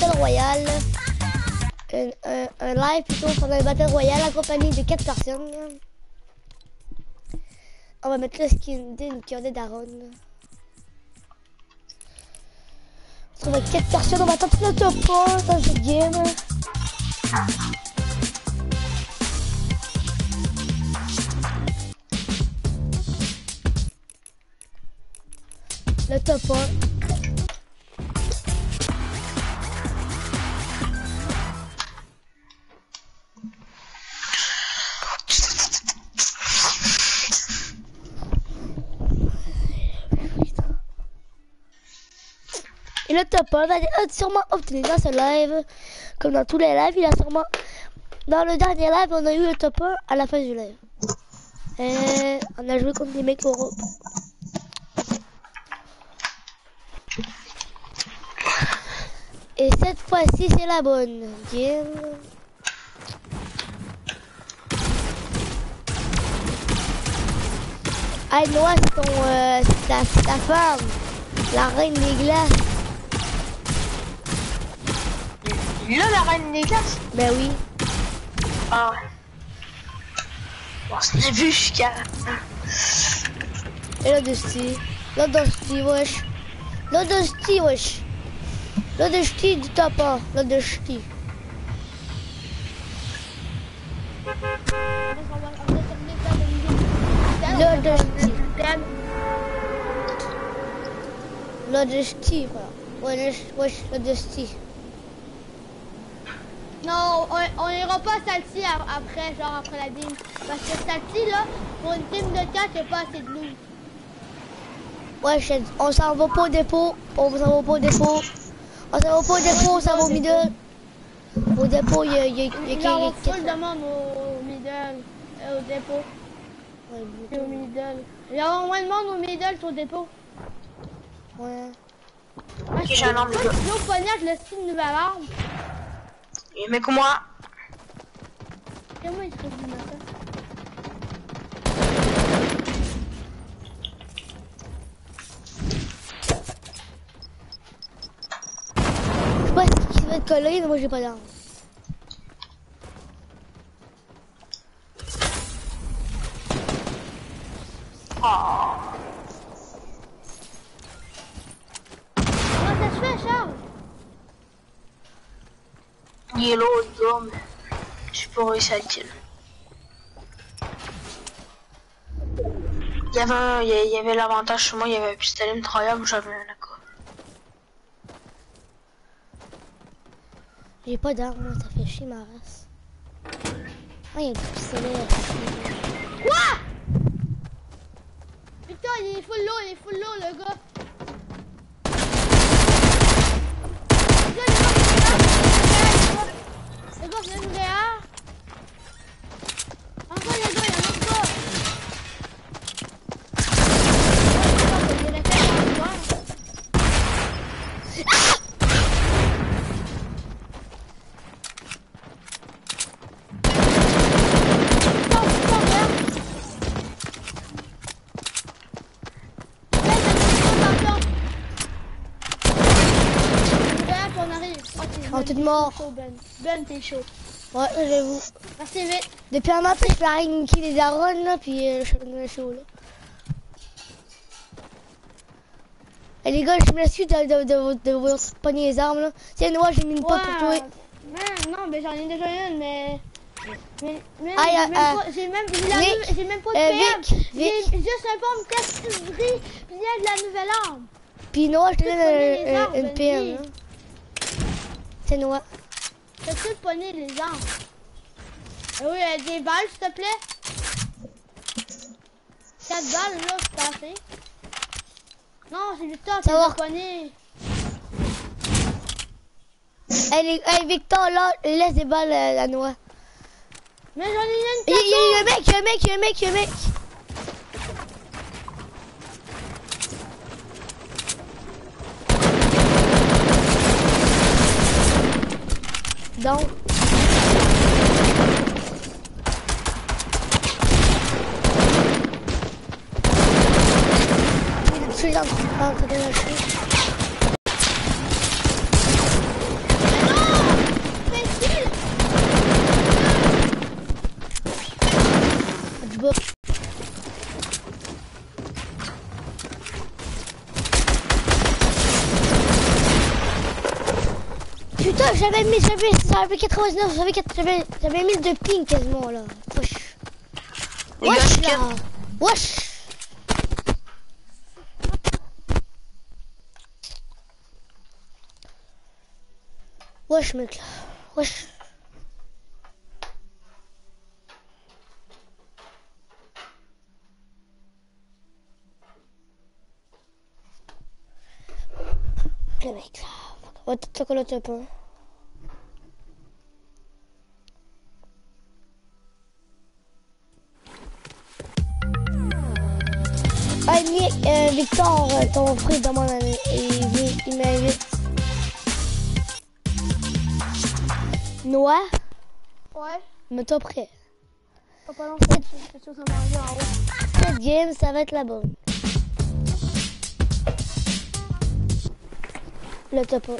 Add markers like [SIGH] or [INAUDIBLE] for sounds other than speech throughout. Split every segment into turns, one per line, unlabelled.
Battle Royale. Un, un, un live plutôt pendant un Battle Royale accompagné de 4 personnes. On va mettre le skin d'une qui est d'Aaron. On va 4 personnes, on va tenter le top 1 dans cette game. Le top 1. Et le top 1 va être sûrement obtenu dans ce live. Comme dans tous les lives, il a sûrement... Dans le dernier live, on a eu le top 1 à la fin du live. Et on a joué contre des mecs Europe. Et cette fois-ci, c'est la bonne game. Ah, Noah, c'est ton... Euh, ta femme. La reine des glaces.
Là, la reine des glaces
Ben oui.
Ah ouais. Bon, c'est vu jusqu'à...
Et là, Dusty. Là, Dusty, wesh. Là, Dusty, wesh. Là, Dusty du 1. Là, Dusty. Là, Dusty. Là, Dusty, voilà. Wesh, wesh, là, Dusty.
Non, on, on ira pas à a- après, genre après la game. Parce que Salty, là, pour une team de 4, c'est pas assez de loot.
Ouais, je- on s'en va pas au dépôt. On s'en va pas au dépôt. On s'en va pas au dépôt, on s'en va au middle. Au dépôt, il y a, il y a, y a,
Il y a
il y a-
full de monde au, middle, euh, au dépôt.
Ouais,
Et au middle. Il y a moins de monde au middle qu'au dépôt.
ouais.
Ah,
j'ai un arme, les gars.
L'autre poignard, le style nouvelle arme.
Moi,
Comment il se trouve du matin?
Je sais pas ce qui va être collé, mais moi j'ai pas d'arme.
Comment ça se fait, Charles?
Il est l'autre gars, mais j'ai pas réussi à le kill. Il y avait il y avait l'avantage sur moi, il y avait un pistolet mitrailleur, j'avais un AK.
J'ai pas d'arme, moi, ça fait chier ma race. Ah, il y a pistolet.
Quoi? Putain, il est full low, il est full low, le gars. Le gars, le gars, le gars, le gars, c'est une réa. Encore, les gars, il y a un autre gars. Il est resté dans le coin. Putain, putain, merde. Ben, on arrive. Oh, t'es-
Oh,
Ben,
t'es
t'es
mort.
Ben, Ben, t'es chaud.
Ouais, j'avoue.
Merci vite.
Depuis un matin, je rien qui les Aaron, là, puis euh, je suis chaud, là. Et les gars, je me suis de, de, de, de, pogner les armes, là. Tiens, Noah, j'ai mis une pote pour toi.
Mais, non, mais j'en ai déjà une, mais. Mais, mais
Ah,
j'ai même
euh,
pas- j'ai même, même pas de
euh,
J'ai juste un pomme test gris, puis il y a de la nouvelle arme.
Puis Noah, je te donne une PM. C'est Noah.
T'as tout pogné les armes. Ah oui, euh, des balles, s'il te plaît. 4 balles, là, c'est pas assez. Non, c'est Victor qui
va.
pogné.
Hey, hey, Victor, là, laisse des balles euh, à Noah.
Mais j'en ai une
il y a un mec, il y a un mec, il y a un mec, il y a un mec. Donc. Je suis dans le train de lâcher. Putain, j'avais mis, j'avais, j'avais 99, j'avais, j'avais, j'avais mis de ping quasiment là. Wesh. Wesh là. Wesh. Wesh mec là. Wesh. Le mec là. On va te coller un peu. Euh, Victor, euh, ton frère demande un- il, veut- il m'invite. Noah,
Ouais.
mets-toi prêt.
Pas pas longtemps, je suis sur manger en haut.
Cette game, ça va être la bonne. Le top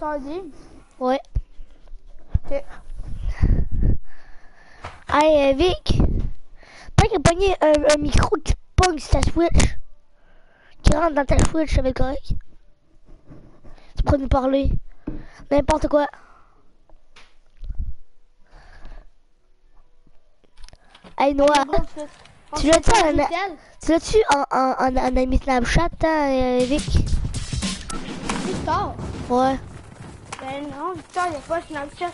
1.
On est sur un game.
Ouais.
Ok.
Hey, euh, Vic, t'as qu'à pogner un, un micro qui pogne sur ta Switch, qui rentre dans ta Switch, être correct. Tu pourrais nous parler. N'importe quoi. Hey, Noah, Tu l'as-tu en- tu l'as-tu en, en, en, en ami Snapchat, hein, euh, Vic?
Victor.
Ouais.
Non, Victor, il n'y a pas Snapchat.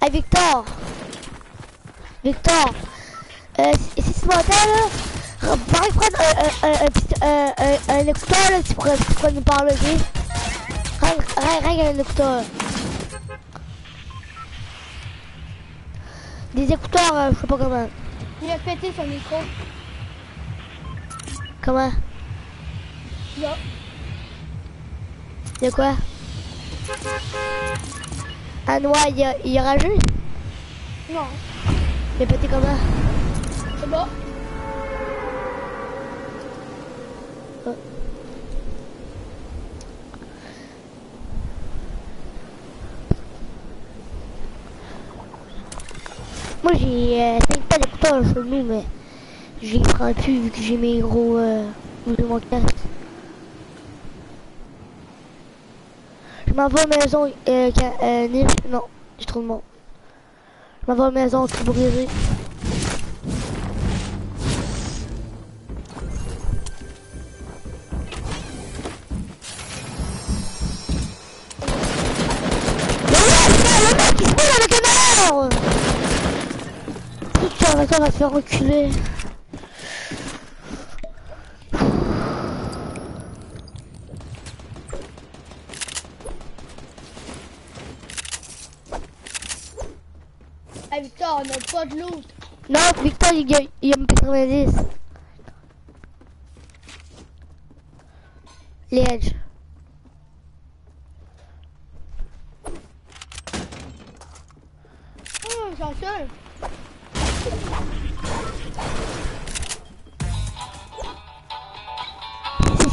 Hey, Victor. Victor. Euh, si, tu m'entends, là, re- pareil, prendre un, un, un, un, petit- un, un, un écouteur, là, tu pourrais, tu pourrais nous parler, ok? Rien, qu'un écouteur. Des écouteurs, euh, je sais pas comment.
Il a pété son micro.
Comment?
Là.
De quoi? Ah, Noah, il a, il a ragé?
Non.
Il a pété comment?
C'est bon?
Moi, j'ai euh, 5 pas d'écouteurs chez nous, mais les prends plus vu que j'ai mes gros euh, de mon casque. Je m'en vais à la maison, euh, euh, non, j'ai trop de monde. Je m'en vais à la maison, tout brisé. Le mec, il se avec un arbre Putain, va faire reculer.
Hey, Victor, on n'a
Non, Victor, il, a- il a mis 90. Les edge.
Hum, chanceux.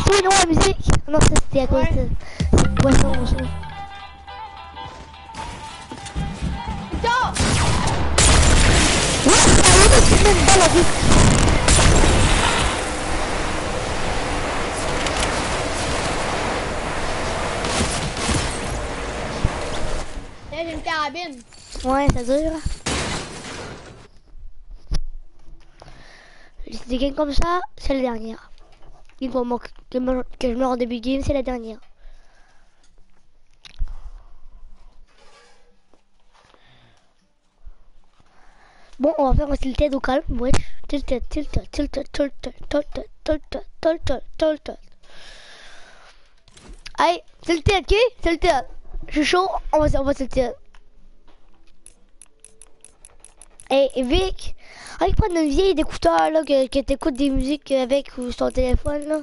C'est la musique Non, c'était à cause
Ouais.
C'est poisson,
Là, j'ai une carabine.
Ouais, ça dure. Des games comme ça, c'est la dernière. Game que je meurs en début de game, c'est la dernière. Bon, on va faire un tilted au calme, wesh. Tilted, tilted, tilted, tilted, tilted, tilted, tilted, tilted. Allez, tilted, ok? Tilted. Je suis chaud, on va, on va tilted. Hey Vic, allez prendre une vieille écouteur là que, que t'écoutes des musiques avec ou sur ton téléphone là.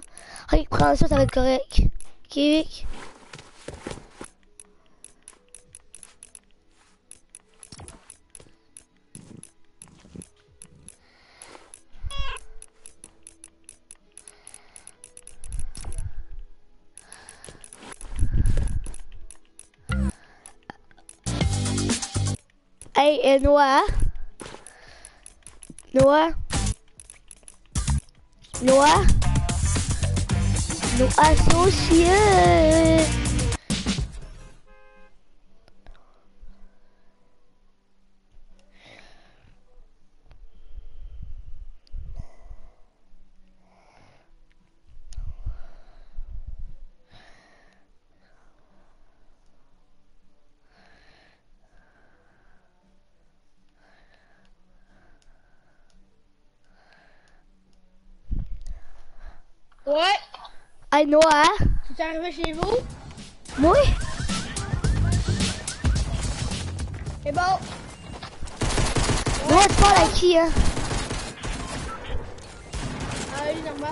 Allez prendre ça, ça va être correct. Ok Vic? Hey, euh, Noah. Noah. Noah. Nos associés.
Ouais.
Hey, Noah.
Tu es arrivé chez vous?
Moi?
C'est bon.
Noah, tu parles à qui, hein?
Ah, oui, normal.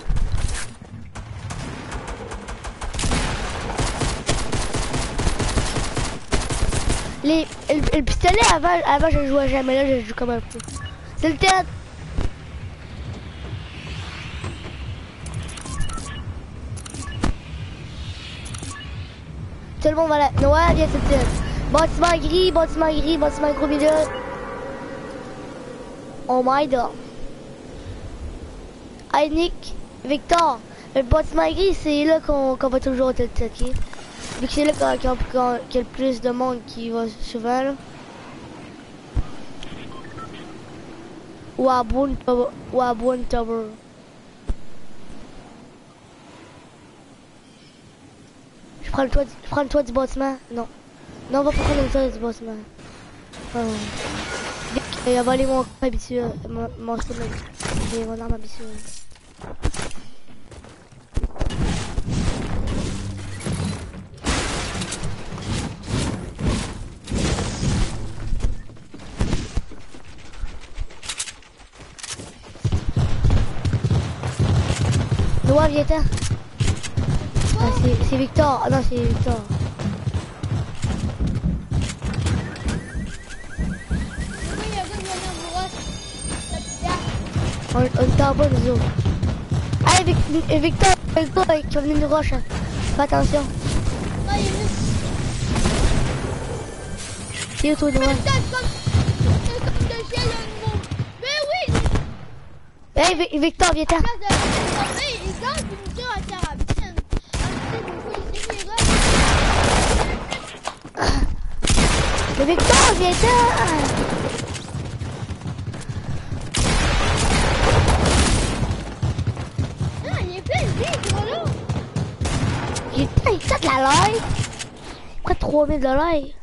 Les, le, le pistolet, avant, avant, je jouais jamais. Là, je joue comme un peu. C'est le théâtre. Tout le monde va là. Noah, viens, c'est le théâtre. Bâtiment gris, bâtiment gris, bâtiment gros milieu. Oh my god. Hey Nick, Victor, le bâtiment gris, c'est là qu'on qu'on va toujours attaqué. Vu que c'est là qu'il a- qu'il y a le plus de monde qui va souvent là. Ou à Boone Tower. Ou à Boone Tower. Je prends le toit, prends le toit du bâtiment. Non. Non, on va pas prendre le toit du bâtiment. Oh. Il a volé mon habituel. Mon, mon style. et Mon arme habituelle. Noah, viens-t'en. Ah, c'est- Victor. Ah non, c'est Victor. On, on nous autres. Allez, Vic- euh, Victor, le gars qui va venir nous rush. hein. Fais attention. C'est toi,
comme de. Mais oui!
Hey, Vi- Victor, viens-t'en.
Place de... Hey, il danse une tire en carabine. Ah, tu sais, beaucoup ici, les gars.
Victor, viens-t'en.
Ah, il est plein de vie, ce gars-là.
Il il fait de la de 3000 dollars.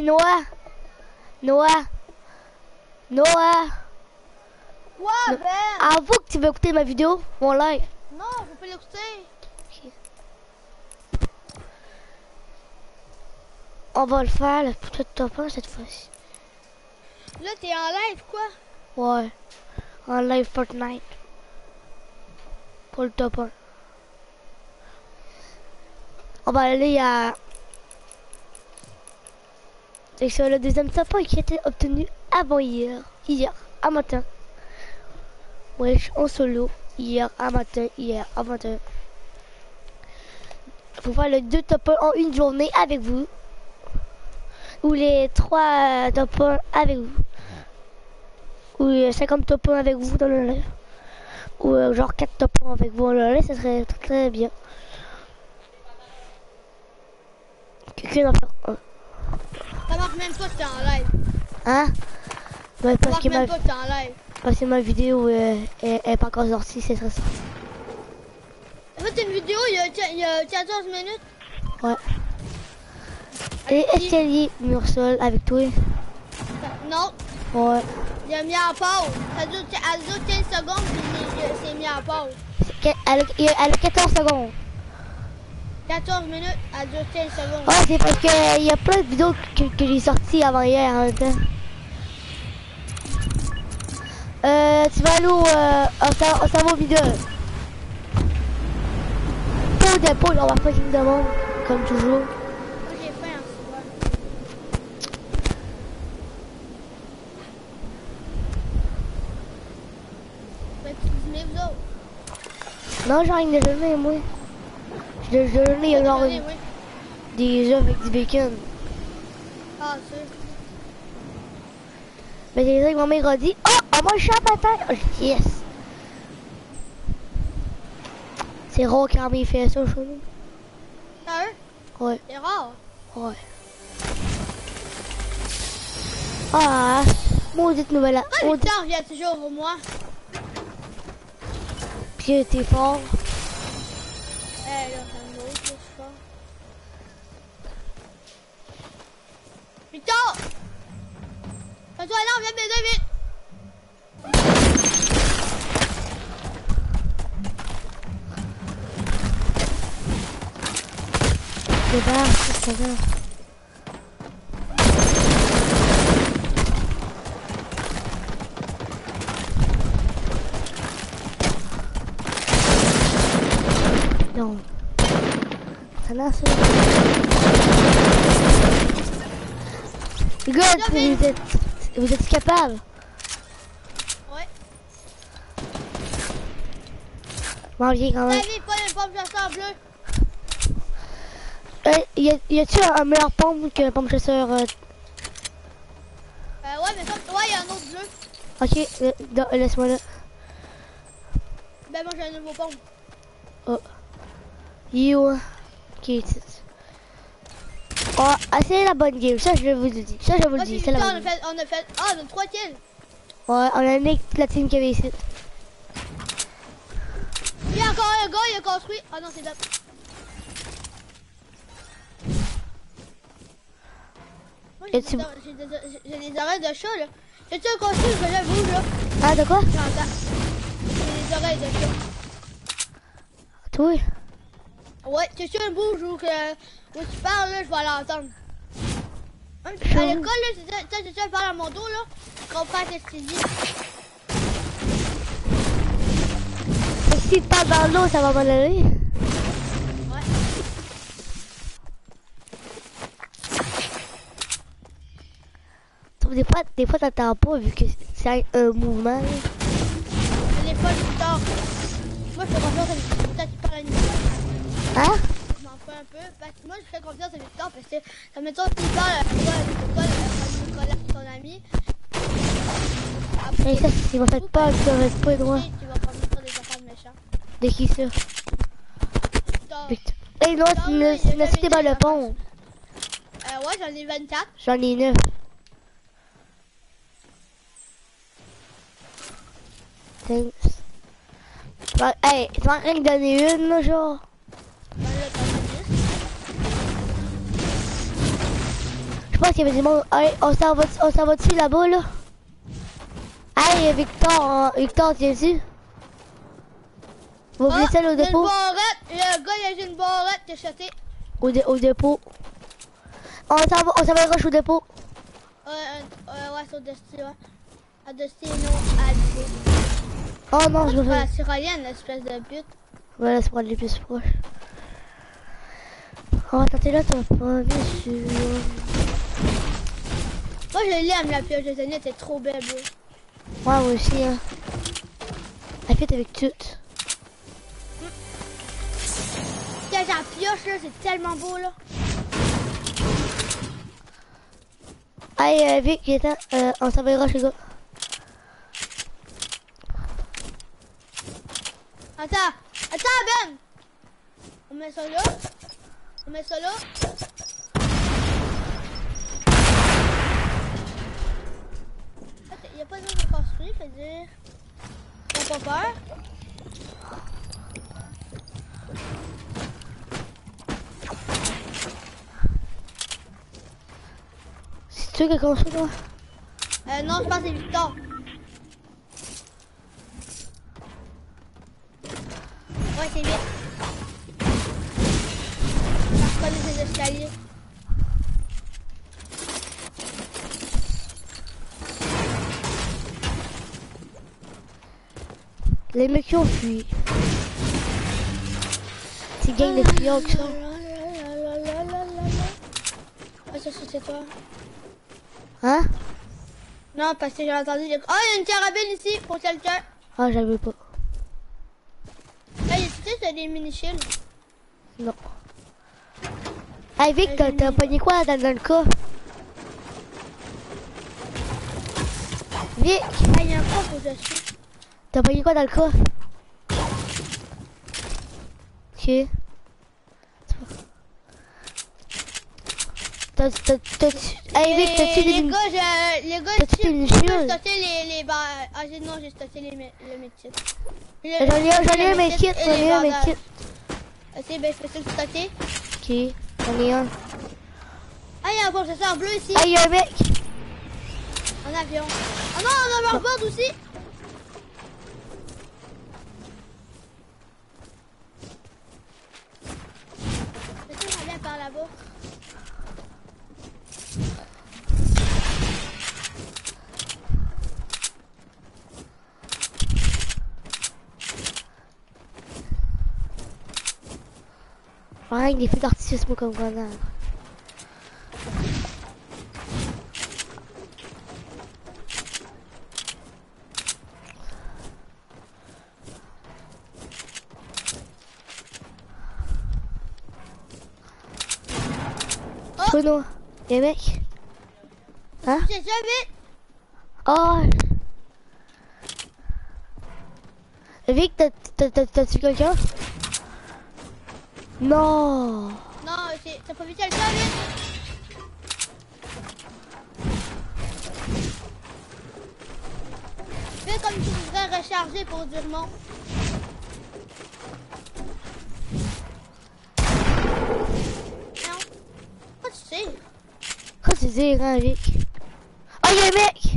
Noah! Noah! Noah!
Quoi, Ben?
Avoue que tu veux écouter ma vidéo, mon live.
Non, je peux pas l'écouter.
On va le faire, le putain de top 1 cette fois-ci.
Là, t'es en live, quoi?
Ouais. En live Fortnite. Pour le top 1. On va aller à... C'est sur le deuxième 1 qui a été obtenu avant hier. Hier, à matin. Wesh, en solo. Hier, à matin, hier, à matin. Faut faire le deux top 1 en une journée avec vous. Ou les trois euh, top 1 avec vous. Ou euh, 50 top 1 avec vous dans le live. Ou euh, genre 4 top 1 avec vous dans le live, ça serait très, très bien. Quelqu'un en faire un.
Ça marche même pas que t'es en live.
Hein? Ouais,
Ça
parce que, ma,
même pas que t'es en live.
parce que ma vidéo euh, est, est pas encore sortie, c'est très ça.
En fait, une vidéo, il y a, il y a 14 minutes.
Ouais. Et escalier, mur sol avec toi.
Non,
Ouais.
il a mis en pause. Ça dure, elle dure 15 secondes, puis il- c'est mis en pause.
Que- elle a 14 secondes.
14 minutes à 2 secondes.
Ouais, c'est parce qu'il euh, y a plein de vidéos que, j'ai sorties avant hier en. Euh, tu vas aller où euh, on s'en va au vidéo. Pause de pause, on va faire une demande, comme toujours. Non, j'arrive déjà, mais moi. Genre
Oui,
des œufs avec du bacon.
Ah, sûr.
Mais c'est ça que ma mère a dit. Oh, on mange ça à terre. Oh, yes. C'est rare quand il fait ça chez nous.
Sérieux?
Ouais,
C'est rare.
ouais. Ah, maudite nouvelle.
Ah,
Maudite
Victor vient toujours au moi?
pied, t'es fort.
Eh, là, ça me l'autre, là, je suis fort. Victor! Fais-toi là, viens m'aider vite!
Débarque, c'est ça. Non. Ça n'a gars, vous êtes, vous êtes capables.
Ouais.
Viens quand même.
David, pas une pompe chasseur.
Euh, y a- y a-tu un meilleur pompe que pompe chasseur euh,
Euh, ouais, mais comme, ouais, il y a un autre bleu.
Ok, euh, laisse-moi là.
Ben, moi, j'ai un nouveau pompe.
You. Ok, Oh, ah, c'est la bonne game, ça je vous le dis. Ça je vous le dis,
c'est
la
Victor, on
bonne
a fait, on a fait, ah, on a 3 kills.
Ouais, on a nick la team qui avait ici.
Il y a encore un gars, il a construit. Ah non, c'est là. J'ai des, des, des oreilles de chat, là. J'ai-tu un construit que je bouge, là?
Ah, de quoi?
J'entends. J'ai des oreilles de chat.
Toi?
Ouais, tu tu un bouge ou que où tu parles là, je vais l'entendre. Hein,
Je-
À l'école là, tu parles à mon dos là, je comprends ce que tu dis.
Si tu parles dans l'eau, ça va mal aller.
Ouais.
Des fois, des fois pas vu que c'est un, mouvement. là.
Mais des fois je. Moi je parle à une
Hein
Parce que moi je fais confiance à Victor parce que ça me semble qu'il parle à toi, à toi, à ton- ton ami.
Mais ça, il m'a fait peur, tu reste pas droit.
Tu vas pas dire des affaires de méchants.
De qui ça. Putain. Eh non, c'est une cité dans le pont.
Euh, ouais, j'en ai 24.
J'en ai neuf. Thanks. Bah, hey, tu m'en rien que donner une, genre. Je pense qu'il y avait du monde. Hey, on s'en va, on s'en va dessus là-bas, là? Hey, Victor, hein, Victor, tiens-tu? Vous oubliez ça, au
il y a une
dépôt?
barrette. Le gars, il a une barrette a chuté.
Au, dé- au dépôt. On s'en va, on s'en va rush au dépôt.
Euh, euh, ouais, c'est au Dusty, ouais. À Dusty, non, à Dusty.
Oh non, je
pas la
fais.
tyrolienne, l'espèce de pute.
Voilà, c'est pour aller plus proche. On va tenter là, t'as pas vu sûr.
Moi, je l'aime, la pioche de Zenith, elle est trop belle.
Ouais, moi aussi, hein. Elle fait avec tout.
J'ai la pioche, là, c'est tellement beau, là.
Hey, euh, Vic, attends, euh, on les gars.
Attends, attends, Ben! On met ça là. On met ça là. Il n'y a pas de de construire, fait dire. On pas peur.
C'est toi qui as construit, toi?
Euh, non, je pense que c'est Victor. Ouais, c'est vite. Je connais ces escaliers.
Les mecs qui ont fui. C'est gang de fuyants qui sont.
Ah, ça, c'est toi.
Hein?
Non, parce que j'ai entendu les... Oh, il y a une carabine ici pour quelqu'un.
Ah, j'avais pas.
Là, il y a des mini-shields?
Non. Hey Vic, t'as t'as pogné quoi dans, dans le cas? Vic,
Ah, il y a un prof au-dessus.
T'as pogné quoi dans le cas? Ok. T'as, t'as, t'as, hey Vic, t'as-tu
les
des...
gars, je, les gars, stocker les, les ba- Ah, j'ai, non, j'ai stocké les, mé- le métier.
J'en ai un, j'en ai un medkit, j'en ai un medkit.
Ok, ben, je peux le stocker.
Ok, j'en ai un.
Ah, il y a un processeur bleu ici,
Ah, y'a un mec!
en avion. Ah non, on a un hoverboard aussi. Est-ce qu'on vient par là-bas?
Que des feux d'artifice, comme grenade.
Oh.
Bruno, y'a un mec? Hein?
J'ai jamais...
Oh! Vic, t'as- t'as-tu quelqu'un? Non!
Non, c'est- t'as pas vu quelqu'un, vite? Fais comme tu voudrais recharger pour durement. Non. Sais?
Quoi tu dis, hein, Vic? Oh, y'a un mec!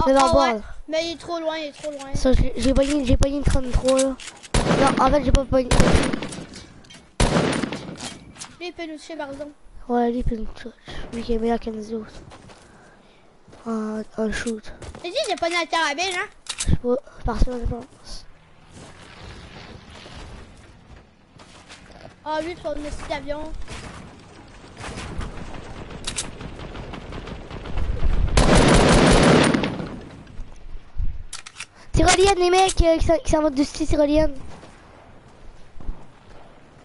Oh, oh, ouais. Mais il est trop loin, il est trop loin.
J'ai j'ai pogné, j'ai pogné une 33 là. Non, en fait, j'ai pas pogné.
Lui, il peut nous toucher, par exemple.
Ouais, lui, puis une touche. Lui qui est meilleur que nous autres. En, en shoot.
J'ai dit, j'ai pas la carabine, hein?
Je sais pas, personne, je pense.
Ah, lui, pour une petite avion.
Tyrolienne, les mecs euh, qui s'en vont dessus, tyrolienne.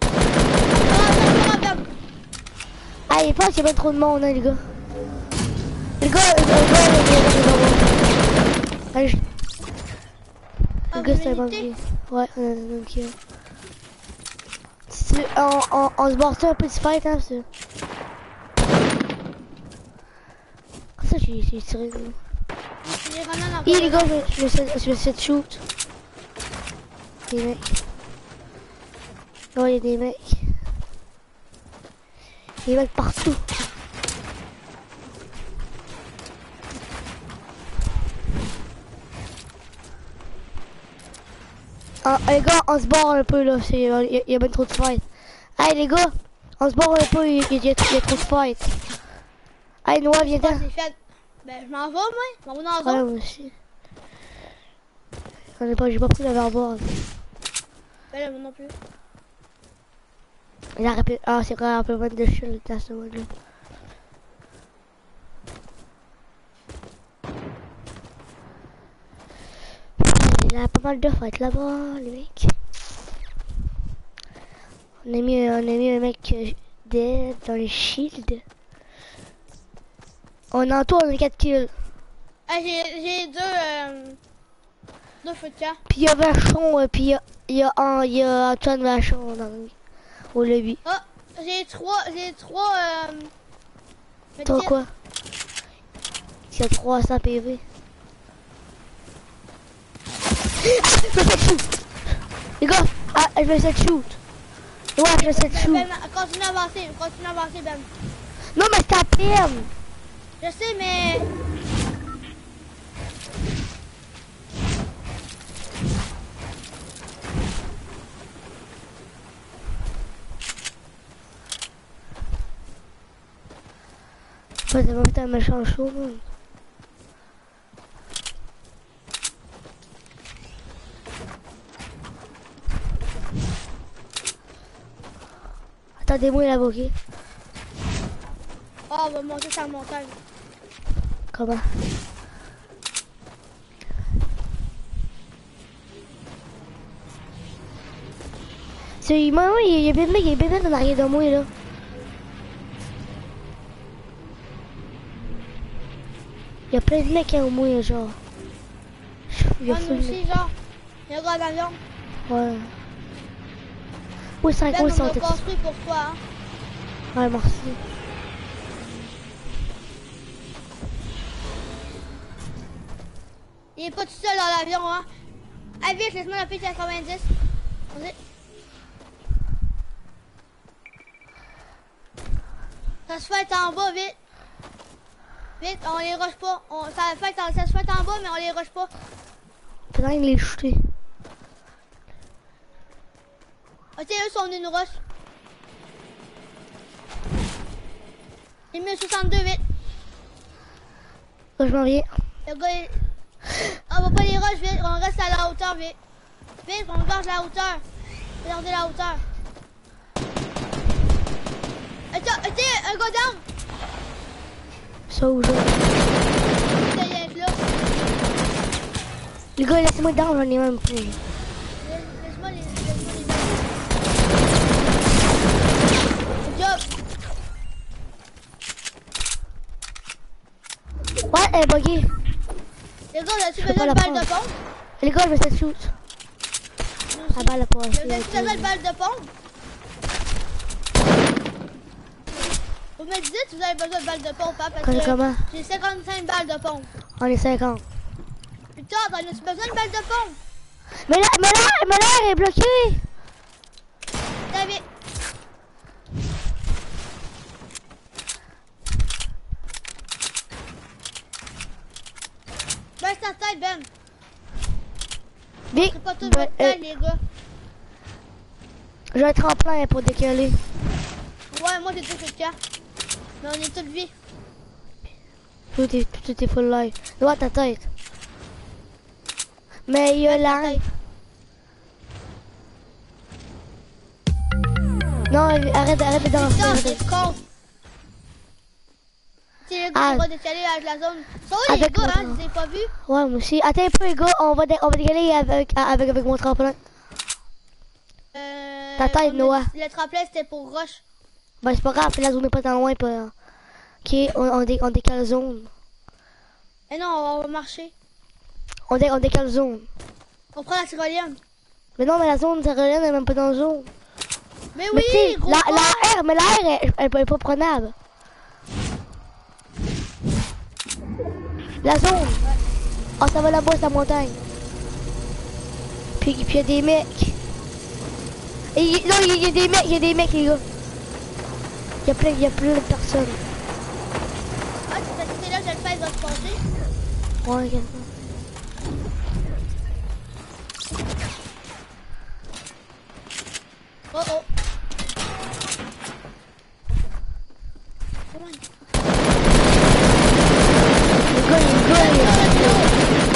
Ah.
Ah, il pense qu'il y a pas trop de monde, hein, les gars. Les gars, les gars, les gars, les gars, les gars.
Ah,
Les gars,
vous
c'est pas
méditez?
bien. Ouais, on a un kill. Si tu veux, on, on, on se barre un peu de fight, hein, parce que... Comme ça, j'ai tiré. gars, je, me suis fait shoot. Des mecs. Non, il y a des mecs. Des mecs partout. Ah, les gars, on se barre un peu là, il y, a- y a bien trop de fight. Hey les gars, on se barre un peu, il y, a- y y a trop de fight. Hey Noah, viens ten.
Ben, je m'en vais, moi. Je m'en vais dans la
Ouais, moi aussi. J'en ai pas, j'ai pas pris la verboire.
Ben, là, moi non plus.
Il a. Ah, c'est vrai, un peu moins de shield dans ce mode-là. Il a pas mal de fights là-bas, les mecs. On a mis, on a mis un mec euh, dead dans les shields. On a en tout, on a 4 kills.
Ah, j'ai deux. Euh, deux camp.
Puis il y a Vachon, et puis il y a, y a, un- y a Antoine Vachon dans, au lobby.
Oh, j'ai trois. J'ai trois. Euh,
quoi? Il y a 300 PV. Ah, je me fais shoot Les gars, ah, je me fais shoot Ouais, je fais
Ben,
shoot
ben, continue à avancer. Continue à avancer, Ben.
Non mais c'est à
Je sais, mais.
Pas de mettre un méchant chaud, non. Attendez-moi là, ok
Oh, on va monter la montagne.
Comment? C'est, il y a bien il y a bien en arrière de moi, là. Il y a plein de mecs en moi, genre. Il y a
Moi aussi, genre. Il y a un.
Ouais. Oui, 5
Ben,
euros,
on
sont
l'a construit pour toi, hein.
Ouais, merci.
Il est pas tout seul dans l'avion, hein. Ah, vite, laisse-moi la piste 90. Vas-y. Ça se fait en bas, vite. Vite, on les rush pas. On, ça, fait en, ça se fait en bas, mais on les rush pas.
Peut-être qu'il les shooter.
Ok, eux sont venus nous rush. Il met 62, vite.
Là, je m'en viens.
Le gars, il... On va pas les rush, vite. On reste à la hauteur, vite. Vite, on garde la hauteur. Regardez la hauteur. Attends, attends, un gars down.
Ça où je. Les gars, laissez-moi dedans, j'en ai même plus.
Laisse- Laisse-moi les... Laisse-moi les... Good job.
Ouais, elle est buggée.
Les gars, on
Je pas
de
la
balle de pompe?
Les gars, je vais de shoot.
Aussi.
La balle a
Vous
assez.
avez besoin de balle de pompe? Vous me dites si vous avez besoin de balle de pompe, hein, parce que
comment?
j'ai 55 balles de pompe.
On est 50.
Putain, t'en as-tu besoin de balles de pompe?
Mais là, mais là, mais là, elle est bloquée.
David. Baisse ta tête, Ben. Pas tout
ben,
votre
euh,
tête, les gars.
j'ai un tremplin pour décoller.
Ouais, moi j'ai tout le cas. Mais on est toutes vie.
Tout est, tout est full live. Droite ta tête. Mais il y a la... Non, arrête, arrête de danser.
Putain, c'est con. Tu les
Ah.
va décaler avec la zone. Sont où les gars, hein? Je les ai pas vus.
Ouais, moi aussi. Attends un peu, les gars, on va, on va décoller avec, avec, avec mon tremplin.
Euh,
Ta tête, Noah.
Le tremplin, c'était pour Roche.
Ben, c'est pas grave, la zone n'est pas tant loin. Pas... Ok, on, on, dé, on décale zone.
Eh non, on va marcher.
On, dé, on décale zone.
On prend la tyrolienne.
Mais non, mais la zone, ça revient, elle est même pas dans la zone.
Mais
Mais
oui, gros
la, R, mais la R, elle, elle, elle est pas prenable. La zone. Oh, ça va là-bas, c'est la montagne. Puis, puis il y a des mecs. Et, non, il y, a- des mecs, il y a des mecs, les gars. Il y a plein, il y a plein de personnes.
Ah, parce que là, je le fais, il va se.
Ouais, regarde.
Oh oh. Come on.
Le gars, le gars, il-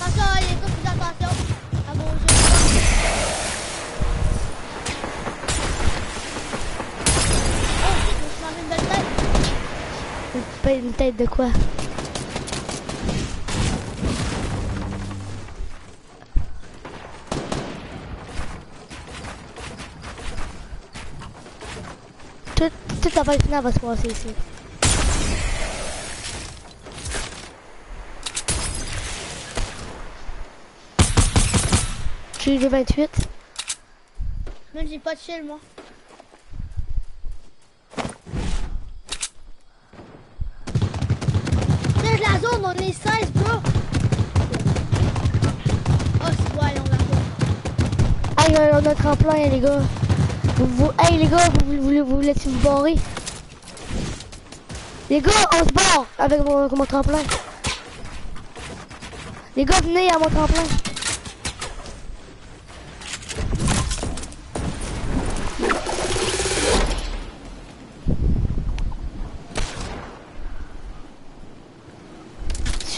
Attention, hein, les gars, faites attention à vos jeux. Oh, je me suis mangé une belle tête.
De quoi? Tout, toute la finale va se passer ici. J'ai eu le 28.
Même j'ai pas de chill, moi. Reste la zone, on est 16, bro. Oh, c'est voyons la zone.
Hey, on a un tremplin, les gars. Vous, vous- hey, les gars, vous, vous, vous, vous vous barrer? Les gars, on se barre avec mon, mon tremplin. Les gars, venez à mon tremplin.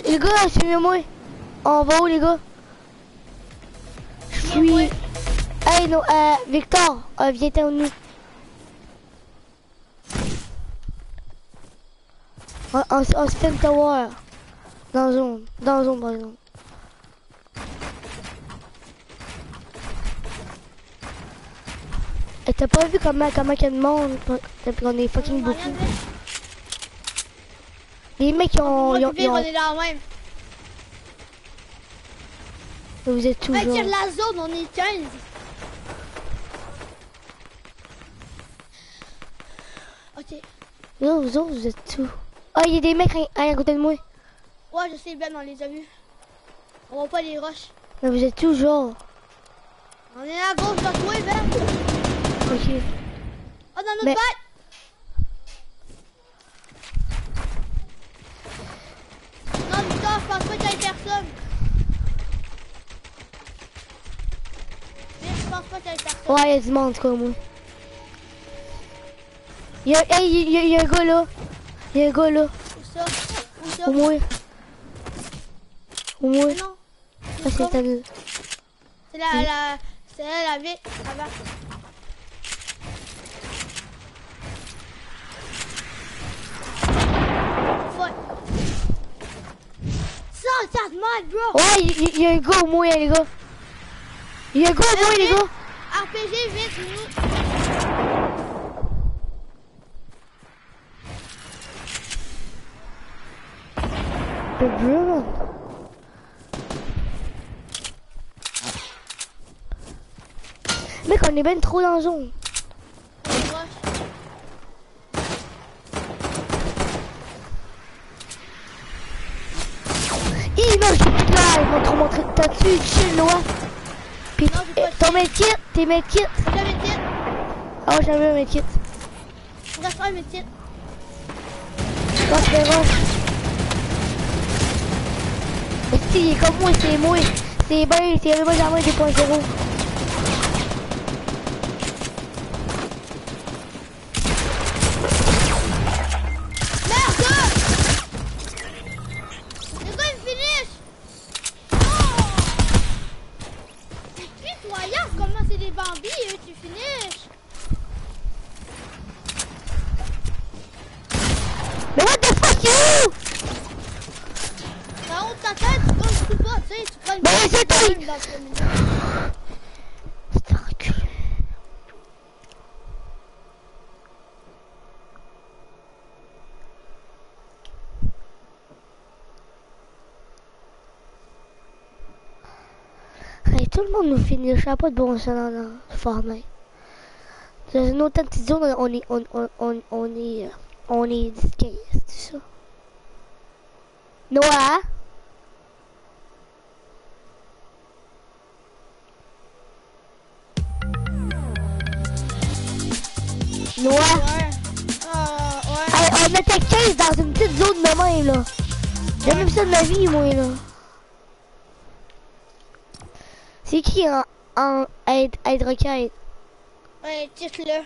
Les gars, suivez-moi. On va où, les gars? Je suis non, euh, Victor, euh, viens t'en nous. On, on, on spin tower. Dans zone, dans zone, par exemple. Et t'as pas vu comment, comment qu'il y a de monde? On est fucking beaucoup? Les mecs, ils ont... Ils ont, ils ont... Vous êtes toujours...
Mec, il y la zone, on est 15.
Là, vous autres, vous êtes tout. Ah, il y a des mecs à, à côté de moi.
Ouais, je sais bien, on les a vus. On va pas les rush.
Mais vous êtes toujours.
On est à gauche de toi, Ben.
Ok.
Oh, dans notre
Mais-
bac. Non, Victor, je pense pas qu'il y ait personne. Mais je pense pas qu'il y ait personne.
Ouais, il y a du monde, comme moi. Il y a, hey, y a, y a un gars là. Il y a un gars là.
Où ça Où ça
Au moins. Au moins.
Non.
Ah, c'est elle.
C'est la, la, c'est la, la vie. Avant. Fuck. Ça, ça te mal, bro.
Ouais, il y, a gars au moins, les gars. Il y a gars au moins, les gars.
RPG, vite, nous.
Mec, on est ben trop dans la zone. Ih, non, j'ai plus de là. Ils vont te remontrer. T'as-tu une chill, Noah? Puis,
j'ai
eh, ton medkit, tes
une petite.
Ah, ouais, j'avais un.
Je
c'est bon. Il est comme moi, c'est moi. C'est bien, c'est moi, j'en ai 2.0.
Merde! Les gars, ils finissent! Oh! C'est pitoyable comment c'est des bambis, eux, qui finissent!
Mais what the fuck, you?
T'as honte de ta tête, tu prends le coup pas, tu sais, tu prends le
Ben, c'est toi.
dans le minutes.
C'est un reculé. Le nous finit, sais pas de bon sens dans dans une autre petite zone, on est, on, on, on, on est, on est 10-15, c'est ça? Noah? Noah?
Ouais. Ah, ouais.
Hey, on était 15 dans une petite zone de même, là. J'ai même ça de ma vie, moi, là. C'est qui aide, aide requête?
Ouais, tire-le.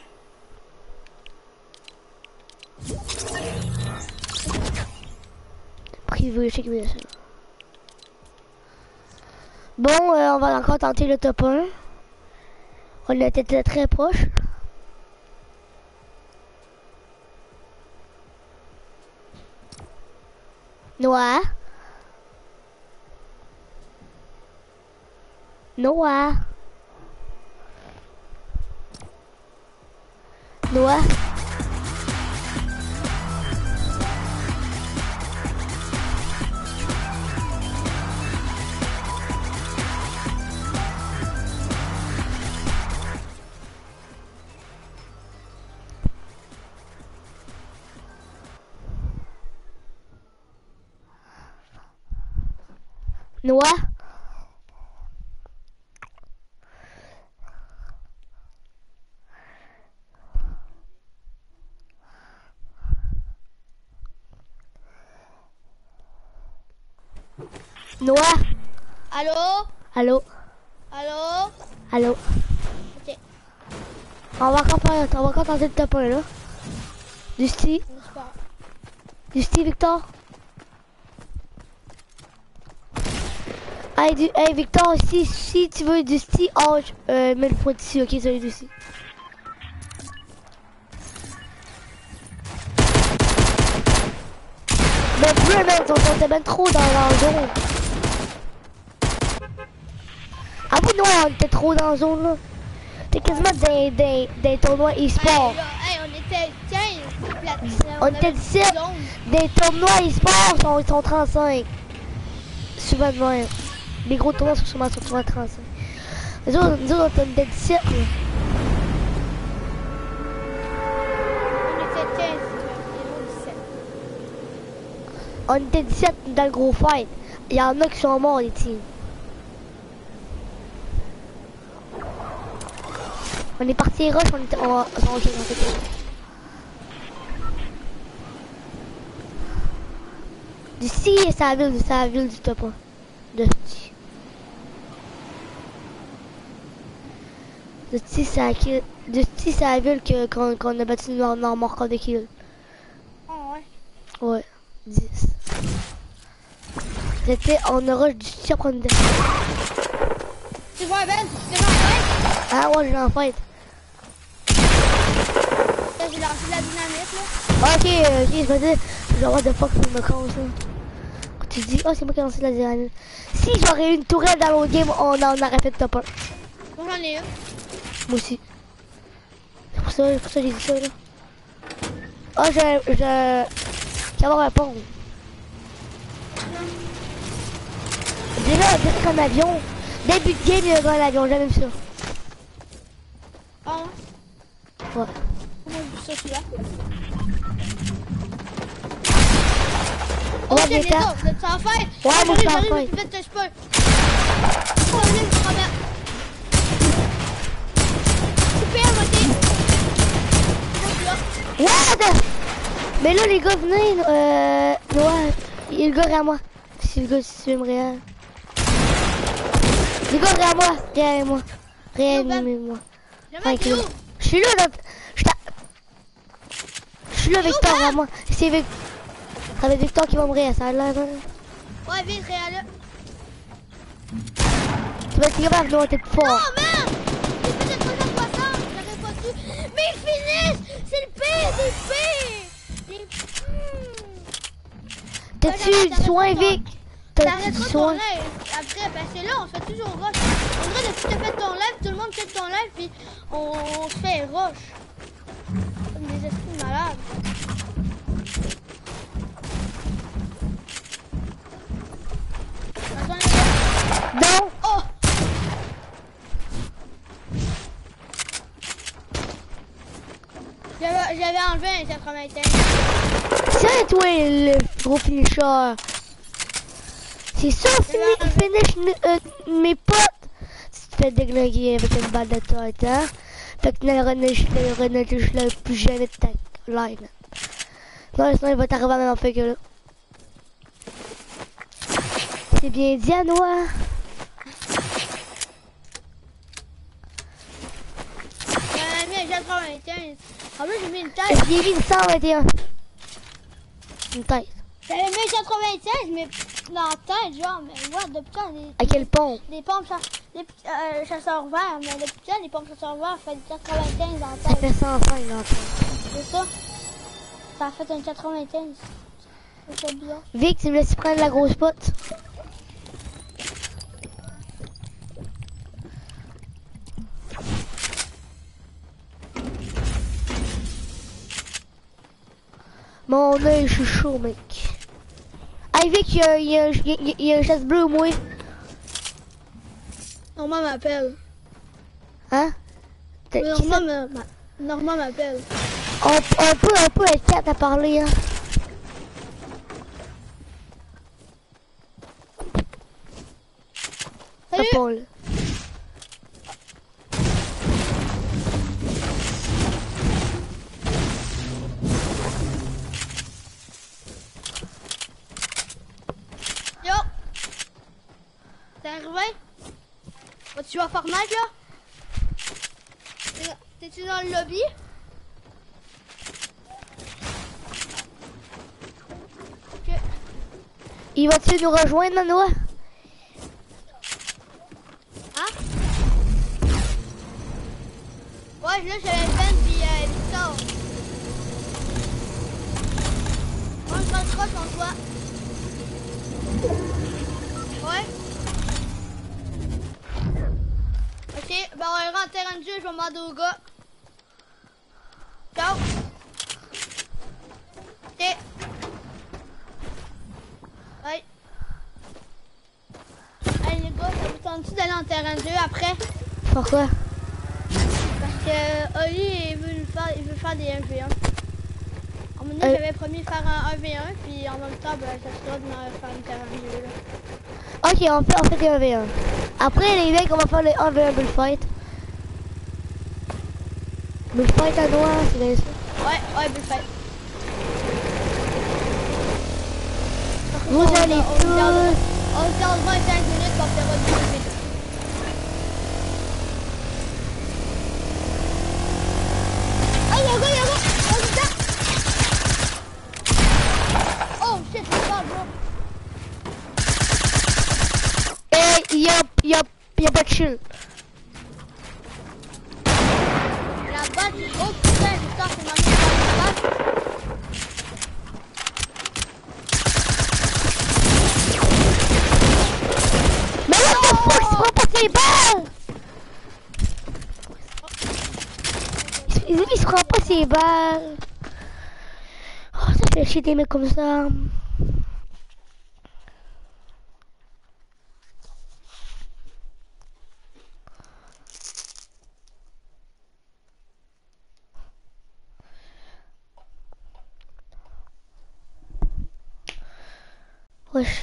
Privé, je sais que ça. Bon, euh, on va encore tenter le top 1. On était très, très proche. Noah? Noah? Noah? Noah? Noah?
Allô?
Allô?
Allô?
Allô?
Ok,
On va encore faire, on va encore tenter top 1 là. Du style, du style Victor? Hey, du, hey Victor, si, si tu veux du style, oh, je- euh, mets le point ici, ok, celui d'ici. Mais plus, man, on était ben trop dans la zone. Ah oui, non, on était trop dans la zone, là. T'es quasiment des, des, des tournois e-sport.
Hey, on était 15 platine.
On était 17. Des tournois e-sport sont, ils sont 35. Souvent de même. Les gros tournois sont souvent, sont souvent 35. Nous autres, nous autres, on était 17, là.
On était 15, nous 17.
On était 17 dans le gros fight. Il y en a qui sont morts, les teams. On est parti rush, on était... On, on, on, on était- D'ici, c'est la ville, c'est la ville du top 1. De. De c'est la kill. De Sti, c'est la ville que- qu'on qu'on a battu mon record de kill.
Oh, ouais.
Ouais, 10. J'étais en rush du on était-
Tu vois, Ben, vois, ouais.
Ah ouais, j'ai en fight.
J'ai lancé la dynamite, là.
Ok, euh, ok, je me dis, genre, what the fuck, ça me casse, là. Quand tu dis, oh, c'est moi qui ai lancé la dynamite. Si j'aurais une tourelle dans l'autre game, on, en aurait fait top 1.
Moi, j'en ai une.
Moi aussi. C'est pour ça, pour ça que j'ai dit ça, là. Oh, je, je, j'ai avoir un pont. Déjà, un un avion. Début de game, il y a un avion, j'ai jamais vu ça.
Ah, ouais.
Ouais.
Celui-là.
Ouais, j'ai
les
fait.
autres, vous êtes.
Ouais, moi, je suis en
je. Oh, allez. Super, moté.
What? Mais là, les gars, venez, euh, ouais, il y a le gars derrière moi. Si le gars, si tu me réel. Les gars derrière moi, derrière moi. Réanimez-moi.
Jamais
Ouais,
t'es où?
Je suis là, là. Je suis là, Victor, moi. C'est va être Victor qui va me réel, ça hein.
Ouais, vite, réel.
Tu vas être capable, non, t'es
Oh
fort.
merde! J'ai fait des 360, j'aurais pas dû. Mais ils finissent! C'est le pire des pires! Les- Hmm.
T'as-tu
Ouais,
du soin, Vic?
T'arrêteras ton live après, parce que là, on se fait toujours rush. On dirait depuis que t'as fait ton live, tout le monde fait ton live, puis on, se fait rush. Comme des esprits malades.
Non.
Oh! J'avais j'avais enlevé un 95.
C'est toi, le gros finisher. C'est ça, fini, finish euh, mes potes. Tu te fais déglinguer avec une balle de hein? Fait que ne le renage le plus jamais de ta live. Non, sinon il va t'arriver à même fait que là. C'est bien dit, Anoa.
Mis un 95. En plus, j'ai mis une tête.
J'ai mis une 121. Une tête.
J'avais mis un 95, mais dans la tête, genre, mais ouais, depuis quand les,
À quel pont?
les pompes chasseurs, les euh, chasseurs verts, mais depuis quand les pompes chasseurs verts du 95 dans la
Ça
tête?
fait 105 dans la tête.
C'est ça? Ça a fait un 95. C'est.
Vic, tu me laisses prendre la grosse pote? Mon œil, je suis chaud, mec. Hey Vic, il y a, il y a, il y a- il y a un chasse bleu au moins.
Normand m'appelle.
Hein?
Normand m'appelle.
On, on peut, on peut être quatre à parler, hein.
Salut!
Là.
Vas-tu à Fortnite là? T'es- T'es-tu dans le lobby? Ok.
Il va-tu nous rejoindre, Manoa?
Hein? Ouais, là j'avais Ben puis euh, Victor. Moi je vais roche en toi. Ouais. Ok, ben on ira en terrain de jeu, je vais demander au gars. Ciao. Ok. Ouais. Hey les gars, ça vous tente-tu d'aller en terrain de jeu après?
Pourquoi?
Parce que Oli, il veut, nous faire, il veut faire des 1v1. À un moment donné,
Euh.
j'avais promis de faire un 1v1, puis en même temps, ben, ça sera de faire une terrain.
Ok, on fait, on fait des 1v1. Après, les mecs, on va faire le 1v1 bullfight. Bullfight à noir, c'est bien ça.
Ouais, ouais, fait.
Vous allez tous...
On se garde 25 minutes pour faire une vidéo. Ah, y'a un gars, y'a un gars! Oh, putain! Oh, shit, c'est pas bro.
Eh, y'a, y'a,
La oh putain, j'espère ma la.
Mais what the fuck, il se prend pas ses balles il, se prend pas ses balles. Oh, ça fait chier des mecs comme ça.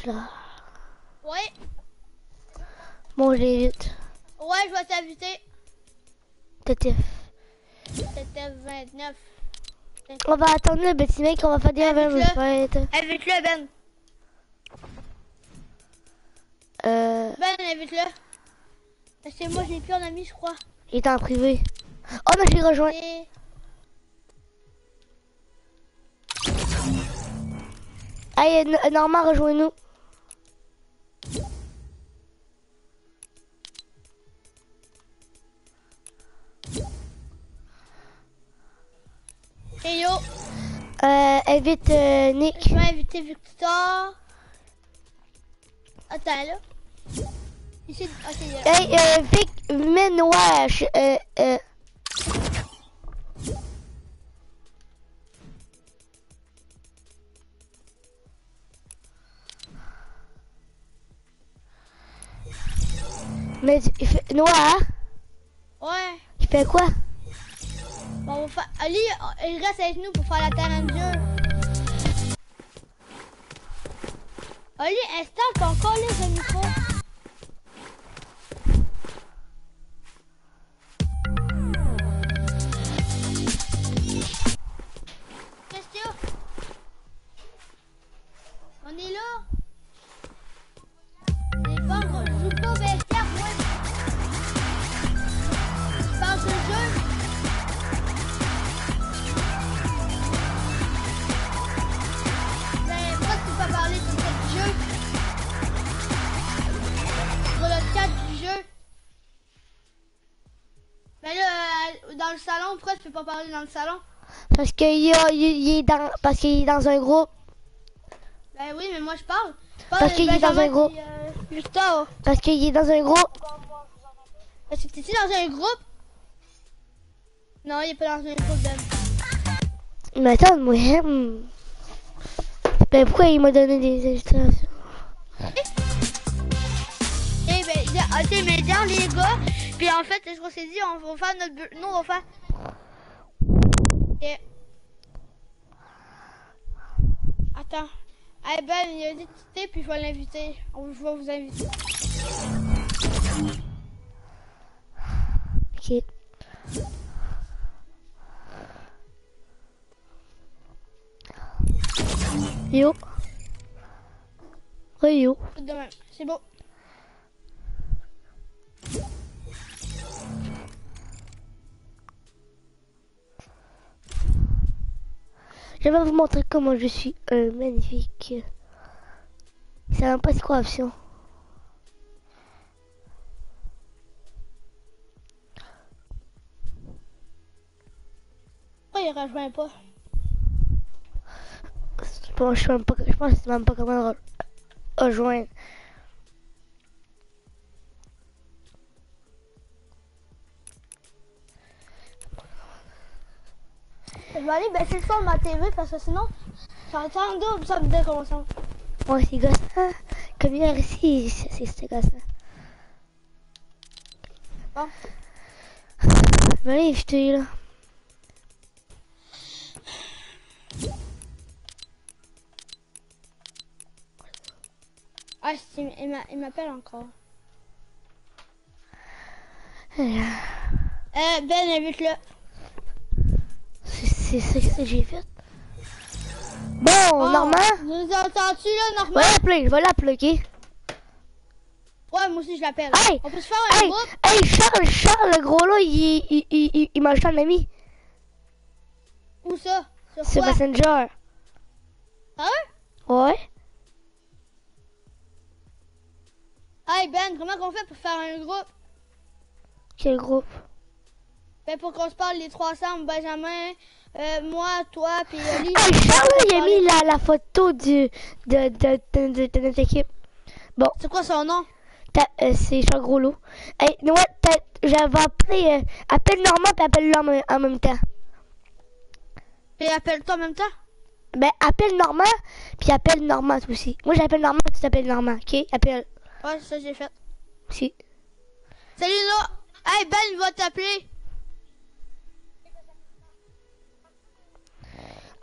Là.
Ouais,
Bon, j'ai vite.
ouais, je vais t'inviter.
Tétif.
C'était 29.
On va attendre le petit mec, on va faire des
Invite-le.
bullfight.
Invite-le, Ben.
Euh,
Ben, invite-le. Que moi, je l'ai plus en ami, je crois.
il est en privé. Oh, mais je l'ai rejoint.
Et...
Allez, N- Normand, rejoins-nous.
Et yo,
Euh, invite euh, Nick.
je vais inviter Victor. Attends, là. Ici, ok.
Hey, euh, Vic, je- euh, euh. Mais il fait, noir,
Ouais.
il fait quoi?
Bon, on faire... Ali, il reste avec nous pour faire la terrain de jeu. Ali, installe ton colis de micro. Qu'est-ce a? On est là. Salon, pourquoi tu peux pas parler dans le salon
Parce qu'il est dans, parce qu'il est dans un groupe.
Ben oui, mais moi je parle. Parle
Parce qu'il est dans un groupe.
puis, euh, Victor.
Parce qu'il est dans un groupe.
Parce que t'es-tu dans un groupe Non, il est pas dans un groupe Ben.
Mais attends, moi. Ben pourquoi il m'a donné des illustrations?
Eh ben, y- ok, mais regarde les gars. Puis en fait, ce qu'on s'est dit, on va faire notre. bu- Nous, on va faire. Attends. Eh ben, il a dit quitter, puis je vais l'inviter. On- Je vais vous inviter.
Ok. Yo. Yo.
C'est beau.
Je vais vous montrer comment je suis euh, magnifique. C'est même pas quoi option.
Pourquoi il rejoint pas
pense, je même pas, je pense que c'est même pas comment re- rejoindre.
Je vais aller baisser le son de ma TV parce que sinon, j'entends double, ça me déconcentre.
Ouais, c'est gossant. Comme hier ici, c'est c'est- c'est gossant.
Bon.
Je aller éviter là.
Ah, il m'a- il m'appelle encore.
Euh,
Ben, invite-le.
C'est ça que j'ai fait. Bon,
Oh,
Normand,
Nous entends-tu là,
je
Normand?
vais l'appeler, je vais l'appeler, ok?
Ouais, moi aussi je l'appelle.
Hey!
On peut se faire un
Hey,
groupe?
hey, Charles, Charles, le gros là, il, il, il, il, m'a acheté un ami.
Où ça? Sur
Sur
quoi?
Messenger.
Ouais?
Ouais.
Hey Ben, comment qu'on fait pour faire un groupe?
Quel groupe?
Ben pour qu'on se parle les trois ensemble, Benjamin, euh, moi, toi, puis Oli.
Là, il a mis la, la photo du, de, de, de, de, notre équipe. Bon,
C'est quoi son nom?
euh, c'est Charles Groslo. Hey, ouais, j'avais appelé, euh, appelle Normand puis appelle-le en, même- en même temps.
Puis appelle-toi en même temps?
Ben, appelle Normand puis appelle Normand aussi. Moi, j'appelle Normand, tu t'appelles Normand, ok? Appelle.
Ouais, ça j'ai fait.
Si.
Salut Noah! Hey Ben, il va t'appeler.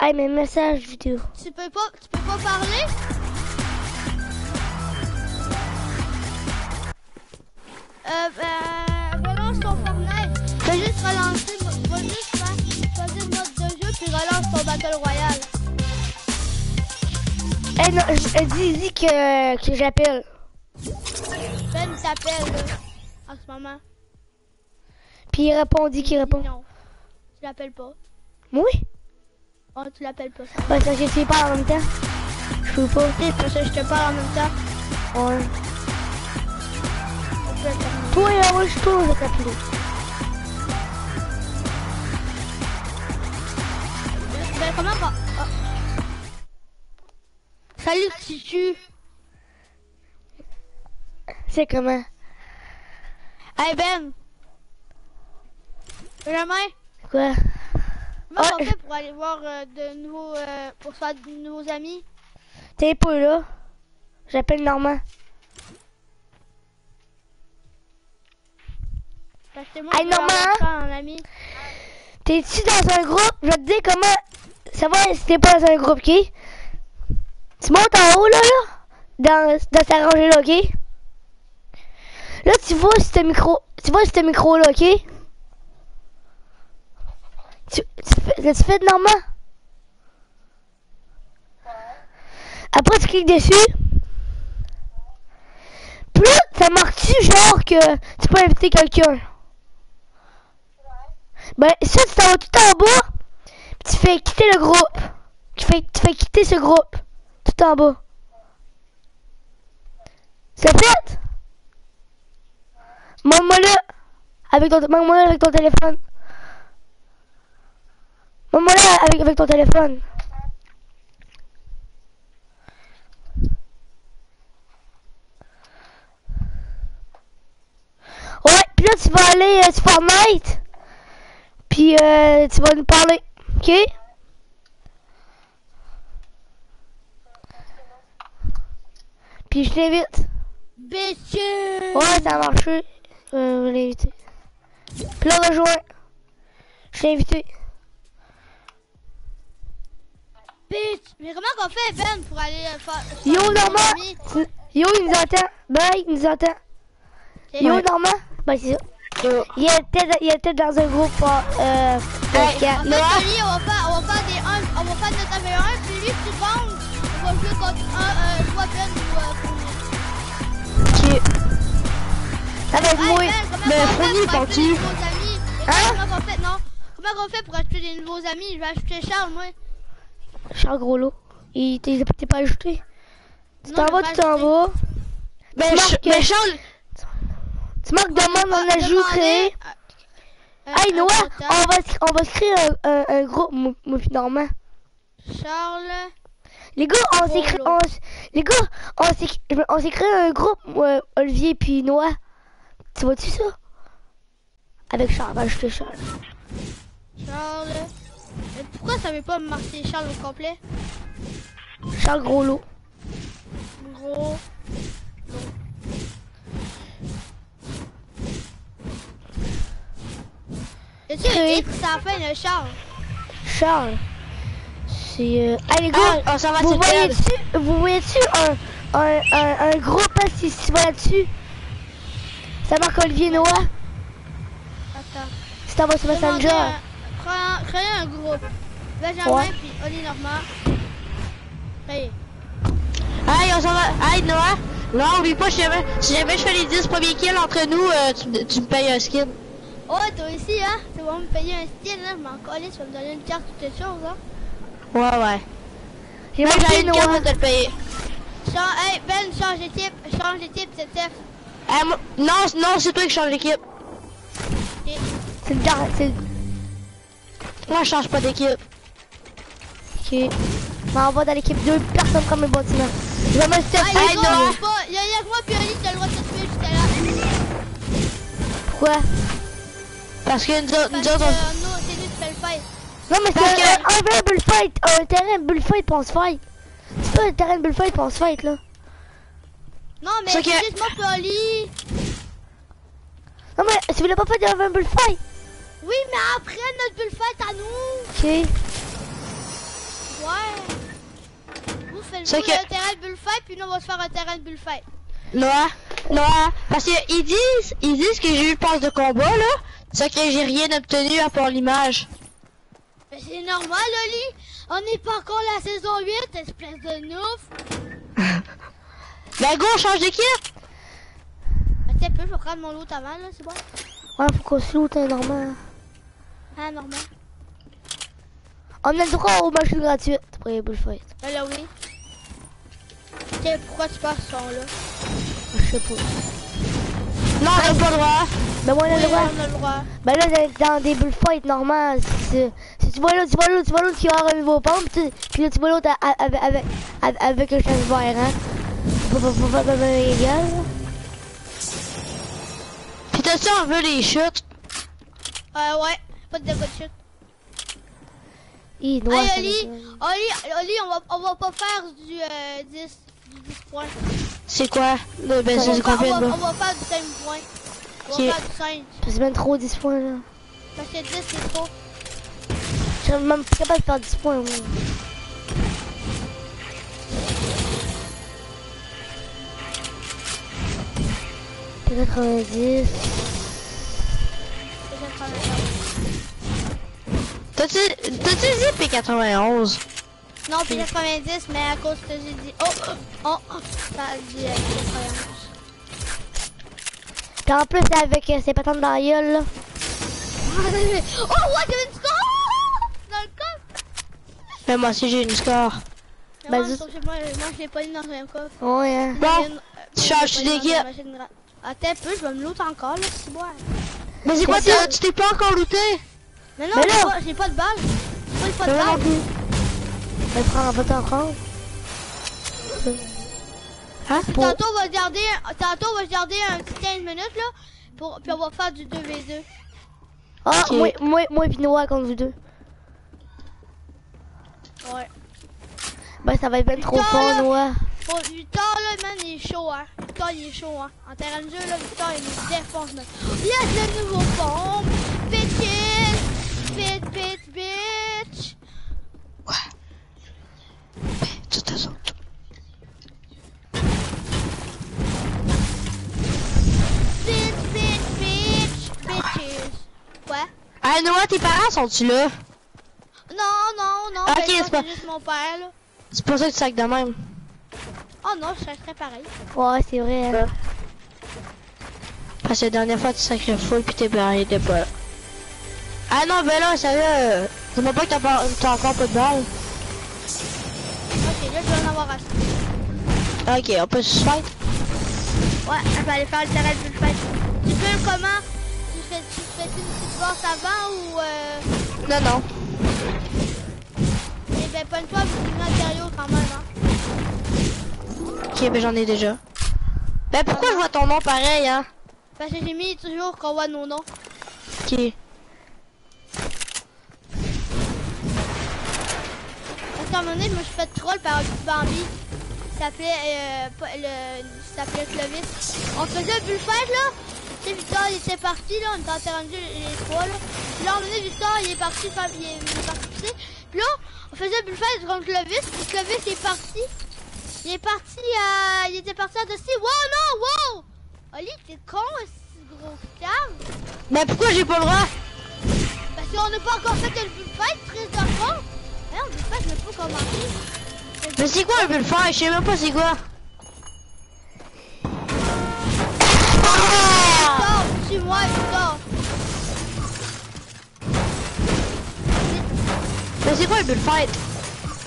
Hey, mes messages vidéo.
Tu peux pas, tu peux pas parler? Euh, ben, relance ton Fortnite. Fais juste relancer, va juste faire, choisir le mode de jeu puis relance ton Battle Royale.
Hey, non, je- euh, dis, dis que, que j'appelle.
Ben t'appelle, là, en ce moment.
Puis il répond, dis qu'il répond.
Non, tu l'appelles pas.
Oui?
Oh, tu l'appelles pas, ça.
Ouais, ça, je sais pas en même temps. Je peux pas.
C'est parce que je te parle en même temps.
Ouais. Toi.
Ben, comment pas? Ah. Salut, Titu.
C'est comment?
Hey Ben! Benjamin,
Quoi?
Comment on fait pour aller voir euh, de nouveaux, euh, pour se faire de nouveaux amis?
T'es pas là? J'appelle Normand. Hey, Normand? T'es-tu dans un groupe? Je vais te dire comment. Ça va si t'es pas dans un groupe, ok? Tu montes en haut, là, là? Dans, dans ta rangée, là, ok? Là, tu vois ce micro. Tu vois ce micro, là, ok? Tu fais de Normand? Après, tu cliques dessus. Là, ça marque-tu genre que tu peux inviter quelqu'un? Ben, ça, tu t'en tout en bas. Tu fais quitter le groupe. Tu fais, tu fais quitter ce groupe. Tout en bas. C'est fait? Montre-moi là. Avec ton, montre-moi là avec ton téléphone. Montre-moi là avec, avec ton téléphone. Ouais, puis là, tu vas aller euh, sur Fortnite. Puis euh, tu vas nous parler. Ok? Puis je t'invite.
Bitches!
Ouais, ça a marché. Euh, je l'ai invité. Puis là, rejoins. Je t'ai invité.
Bitch! Mais comment qu'on fait, Ben, pour aller euh, faire...
Yo, Normand! Yo, il nous entend. Bye, il nous entend. Yo, Normand? Ben, c'est ça. Il était, il était dans un groupe euh,
Hey.
En fait, on va faire, on va faire des 1, on va faire notre AV1, puis lui, tu bandes, on va jouer contre un, euh, soit Ben ou euh, Fournier.
Ok.
Hey,
moi.
Ben, qu'on fait
Fournier,
amis? Et
Hein?
Comment qu'on fait, non? Comment qu'on fait pour acheter des nouveaux amis? Je vais acheter Charles, moi.
Charles Groslo. Il t'es pas ajouté. En
ajouter.
bas.
Ben,
Tu
Ch-
marques-
ben, Charles,
Tu marques demande en ajout
Demander,
créé.
euh,
Hey
un
Noah, on va, se- on va se créer un, un, un moi puis Normand.
Charles.
Les gars, on s'est créé, on les gars, on s'est, on s'est créé un groupe, moi, Olivier puis Noah. Tu vois-tu ça? Avec Charles, va ajouter Charles.
Charles. Mais pourquoi ça veut pas me marquer Charles au complet
Charles.
Gros. Un
Oui.
titre à la fin de Charles?
Charles. C'est, euh... Les gars,
Ah, on s'en va
vous
sur le
voyez-tu, vous voyez-tu un, un, un, un groupe, hein, si tu vas là-dessus? Ça marque Olivier Noah.
Attends.
Si t'en vas sur
Demandez
Messenger.
Un- Créer un, créer un groupe. Benjamin
Ouais.
puis Oli Normand. Créer.
Hey, on s'en va. Hey, Noah. Non, oublie pas, si jamais, si jamais je fais les 10 premiers kills entre nous, euh, tu, me- tu me payes un skin.
Oh, toi aussi, hein Tu vas me payer un style, hein Je m'en collais, tu vas me donner une carte, toutes les choses, hein
Ouais, ouais.
J'ai marqué
j'ai une carte pour te le payer.
Change, hey, Ben, change d'équipe. Change d'équipe, c'est.
Hey, moi- non, non, c'est toi qui change d'équipe.
C'est le c'est
Moi, je change pas d'équipe.
Ok. On va dans l'équipe 2, personne comme le bâtiment. Je vais me
Ah,
stopper.
les
Hey,
pas. Y'a y'a que moi puis Oli qui a le droit de se tuer jusqu'à là.
Pourquoi?
Parce que nous autres,
Parce
nous
que
autres,
euh, nous, c'est lui qui fait le fight.
Non, mais
Parce
c'est
que-
un, vrai bullfight. Un terrain bullfight pour on se fight. C'est pas un terrain bullfight pour on se fight, là.
Non, mais
C'est que-
juste moi puis Oli.
Non, mais si vous voulez pas faire un bullfight.
Oui, mais après notre bullfight à nous.
Ok.
Ouais. Vous faites
que-
le terrain de bullfight, puis nous, on va se faire un terrain de bullfight.
Noah, Noah, parce qu'ils disent, ils disent que j'ai eu le passe de combat, là. C'est que j'ai rien obtenu à part l'image.
Mais c'est normal, Oli. On n'est pas encore la saison 8, espèce de nouf. [LAUGHS]
Ben, go, on change d'équipe.
Attends un peu, je vais prendre mon loot avant, là, c'est bon.
Ouais, faut qu'on se loot, hein, normal.
Ah, normal.
On a le droit aux machines gratuites pour les bullfights.
Là, oui. Ok, pourquoi tu passes ce son-là
Je sais pas.
Non, on n'a pas le droit.
Mais moi, on a le droit.
on a le droit.
Ben là, dans- des bullfights normales, si, si tu vois l'autre, tu vois l'autre, tu vois l'autre qui a un niveau pompe, tu- puis là, tu vois l'autre avec, avec, avec, avec un chasse vert, hein. Pas, égal. là.
T'as ça, on veut les chutes?
Euh, ouais, pas de chute.
Hi, noir,
Hey,
ça
Oli, Oli, Oli, on va, on va pas faire du euh, 10, du 10 points.
C'est quoi? Le, ben,
On
c'est combien
on, va, on va faire du 5 points. On
Ok.
va faire du 5.
C'est même trop 10 points, là.
Parce que 10, c'est trop.
Je serais même pas capable de faire 10 points, moi. Peut-être 90.
C'est 91.
T'as-tu, dit P91?
Non, puis 90, mais à cause que j'ai dit. Oh, oh, oh, ça a dit euh, 91.
Puis en plus, avec euh, ces patentes dans la gueule, là. [LAUGHS]
oh, ouais, j'avais une score! Dans le coffre!
Ben, moi aussi, j'ai une score.
Mais
Ben,
moi, moi, je l'ai pas mis dans un coffre.
Ouais, hein.
Bon,
J'ai euh,
tu
je
changes d'équipe.
Attends un peu, je vais me loot encore, là, si boire.
Mais c'est quoi, t'as- tu t'es pas encore looté?
Mais non, j'ai pas, de balle. J'ai pas de balle.
Mais va t'en prendre.
Hein?
Pour-
Tantôt, on va garder, tantôt, on va garder un petit 15 minutes, là. Pour, puis on va faire du 2v2.
Ah, moi, moi, moi et Noah contre vous deux.
Ouais.
Ben, ça va être bien trop fort. Noah.
Bon, Victor, là, man, il est chaud, hein. Victor, il est chaud, hein. En terrain de jeu, là, Victor, il nous défonce, man. Yes, le nouveau pompe. Bitches. Bit, bit, bitch.
Tout à fait.
Bit, bit, bitch. Bitches. Quoi?
Ah, Noah, tes parents sont-tu là?
Non, non, non.
Ok,
ben,
c'est pas-
c'est juste mon père, là.
C'est pour ça que tu sacs de même.
Oh non, je serais pareil.
Ouais, c'est vrai. hein.
Parce que la dernière fois, tu sacrais full pis tes parents étaient pas là. Ah non, ben là, sérieux, euh, dis-moi pas que t'as pas- encore pas de balle.
Ok, là, je vais en avoir assez.
Ok, on peut se fight.
Ouais, je vais aller faire le terrain de bullfight. Tu peux comment? Tu fais, tu fais une petite bosse avant ou euh...
Non, non.
Eh ben, pas une fois, du matériau quand même, hein.
Ok, ben j'en ai déjà. Ben pourquoi je vois ton nom pareil, hein?
Parce que j'ai mis toujours qu'on voit nos noms.
Ok.
Parce qu'à un moment donné, je me suis fait troll par un petit Bambi. Il s'appelait, euh, s'appelait Clovis. On faisait un bullfight là. Tu sais, Victor, il était parti là, on était jeu les, trois là. Puis là, à un moment donné, Victor, il est parti faire, il est, il est parti. Puis là, on faisait bullfight contre Clovis. Puis Clovis est parti. Il est parti à, il était parti à Dusty. Wow, non, wow! Oli, t'es con, ce gros cave.
Ben pourquoi j'ai pas le droit?
Parce qu'on n'a pas encore fait le bullfight, triste d'enfant. Mais on bullfight, je peux commencer.
Mais c'est quoi un bullfight? Je sais même pas c'est quoi.
Victor, suis-moi, Victor.
Mais c'est quoi un bullfight?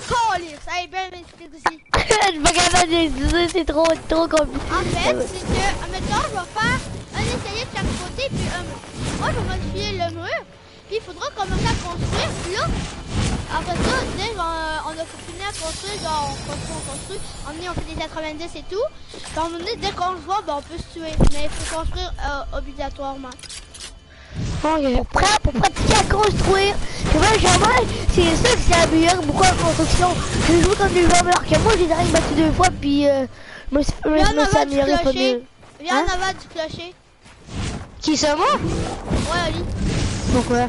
Colis, hey, ben, m'explique aussi. [LAUGHS]
je suis pas capable de dire, c'est trop, trop compliqué.
En fait, c'est que, maintenant, je vais faire un essayé de chaque côté, puis un. Moi, je vais modifier le mur, il faudra commencer à construire, puis là, après ça, dès qu'on on a fini à construire, genre, on construit, on construit, on est, on fait des 90 et tout, puis à un moment donné, dès qu'on se voit, ben, on peut se tuer, mais il faut construire euh, obligatoirement.
Ok.
Pra- pour pratiquer à construire. Tu vois, jamais, c'est ça que c'est la meilleure beaucoup en construction. Je joue comme des joueurs que moi, j'ai direct battu deux fois, puis euh, je me suis, amélioré pas
clocher.
mieux.
Viens
Hein?
en avant du clocher.
Qui c'est moi?
Ouais.
Pourquoi?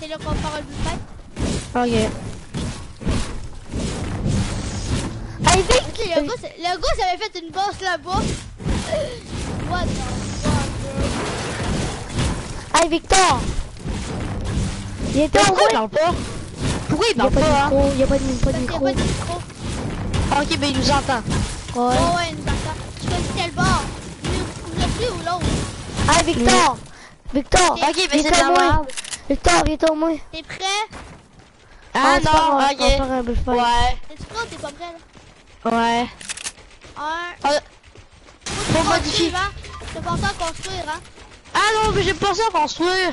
C'est le bullfight.
Ok.
Allez, vite!
Ok, le gars, le gars, ça avait fait une bosse là-bas. [LAUGHS] What the fuck?
Allez, Victor! Il était en
Pourquoi il parle pas? Pourquoi il
Il
parle
pas
hein?
micro, il n'y a pas de,
Parce qu'il n'y a
micro.
pas de micro.
Ah, Ok, ben il nous entend.
Ouais.
Oh ouais, une bâtard. Tu choisis quel bord Le le plus ou l'autre?
Allez, Victor! Victor!
Ok, ben c'est de la merde.
Victor, viens au moins.
T'es prêt
Ah
faire-
non,
faire
ok. Ouais,
T'es prêt ou t'es pas prêt là
ouais.
Un.
Ah,
Faut
modifier.
Hein? T'as pensé à construire, hein
Ah non, mais j'ai pas ça à construire.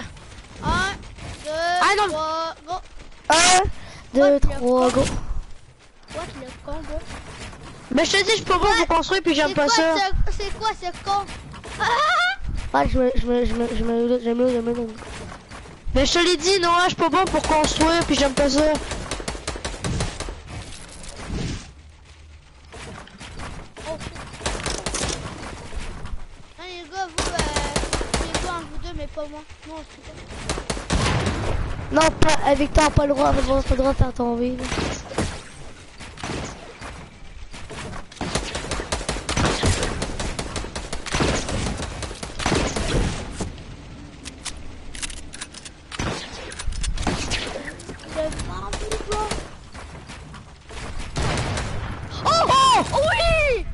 Un, deux,
Ah, non.
trois, go.
Un, deux,
Ouais,
trois, go.
What le con, bro
Mais je te dis, je peux pas vous construire puis j'aime pas ça.
ce- C'est quoi ce con Ah
Ah, je me, je me, je me, je me, je me, je me, je me,
Mais je te l'ai dit, non, je peux pas pour construire puis j'aime pas ça.
Shit. Non, les gars, vous, euh, quoi entre vous deux, mais pas moi. Non, c'est pas.
Non, pas, euh, Victor, pas le droit, pas le droit de faire tomber. là.
Le bambou, bro.
Oh, oh, oui!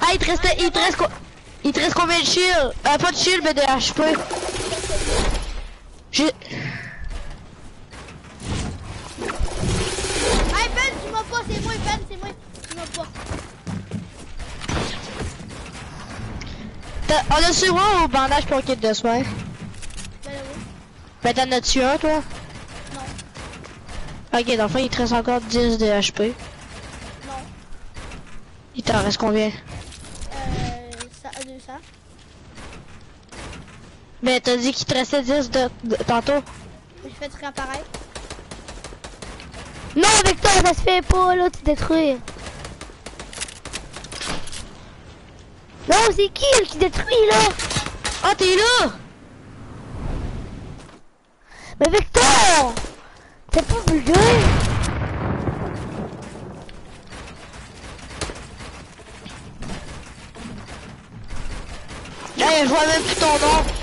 Ah, il te reste, il te reste, il te reste combien de shield? Euh, pas de shield, mais de HP. J'ai,
Hey Ben, tu m'as pas, c'est moi Ben, c'est moi. Tu m'as pas.
on a sur moi au bandage pour kit de soin.
Ben oui.
Ben t'en as-tu un, toi?
Non,
Ok, dans le fond, il te reste encore 10 de HP.
non.
Il t'en reste combien?
Euh, ça, 200.
Ben t'as dit qu'il te restait 10 de, de- tantôt.
J'ai fait rien pareil.
Non, Victor, ça se fait pas, là, tu détruis. Non, c'est qui elle, qui détruit, là?
Ah, t'es là!
Mais Victor T'es pas vulgaire
Hey, je vois même plus ton nom.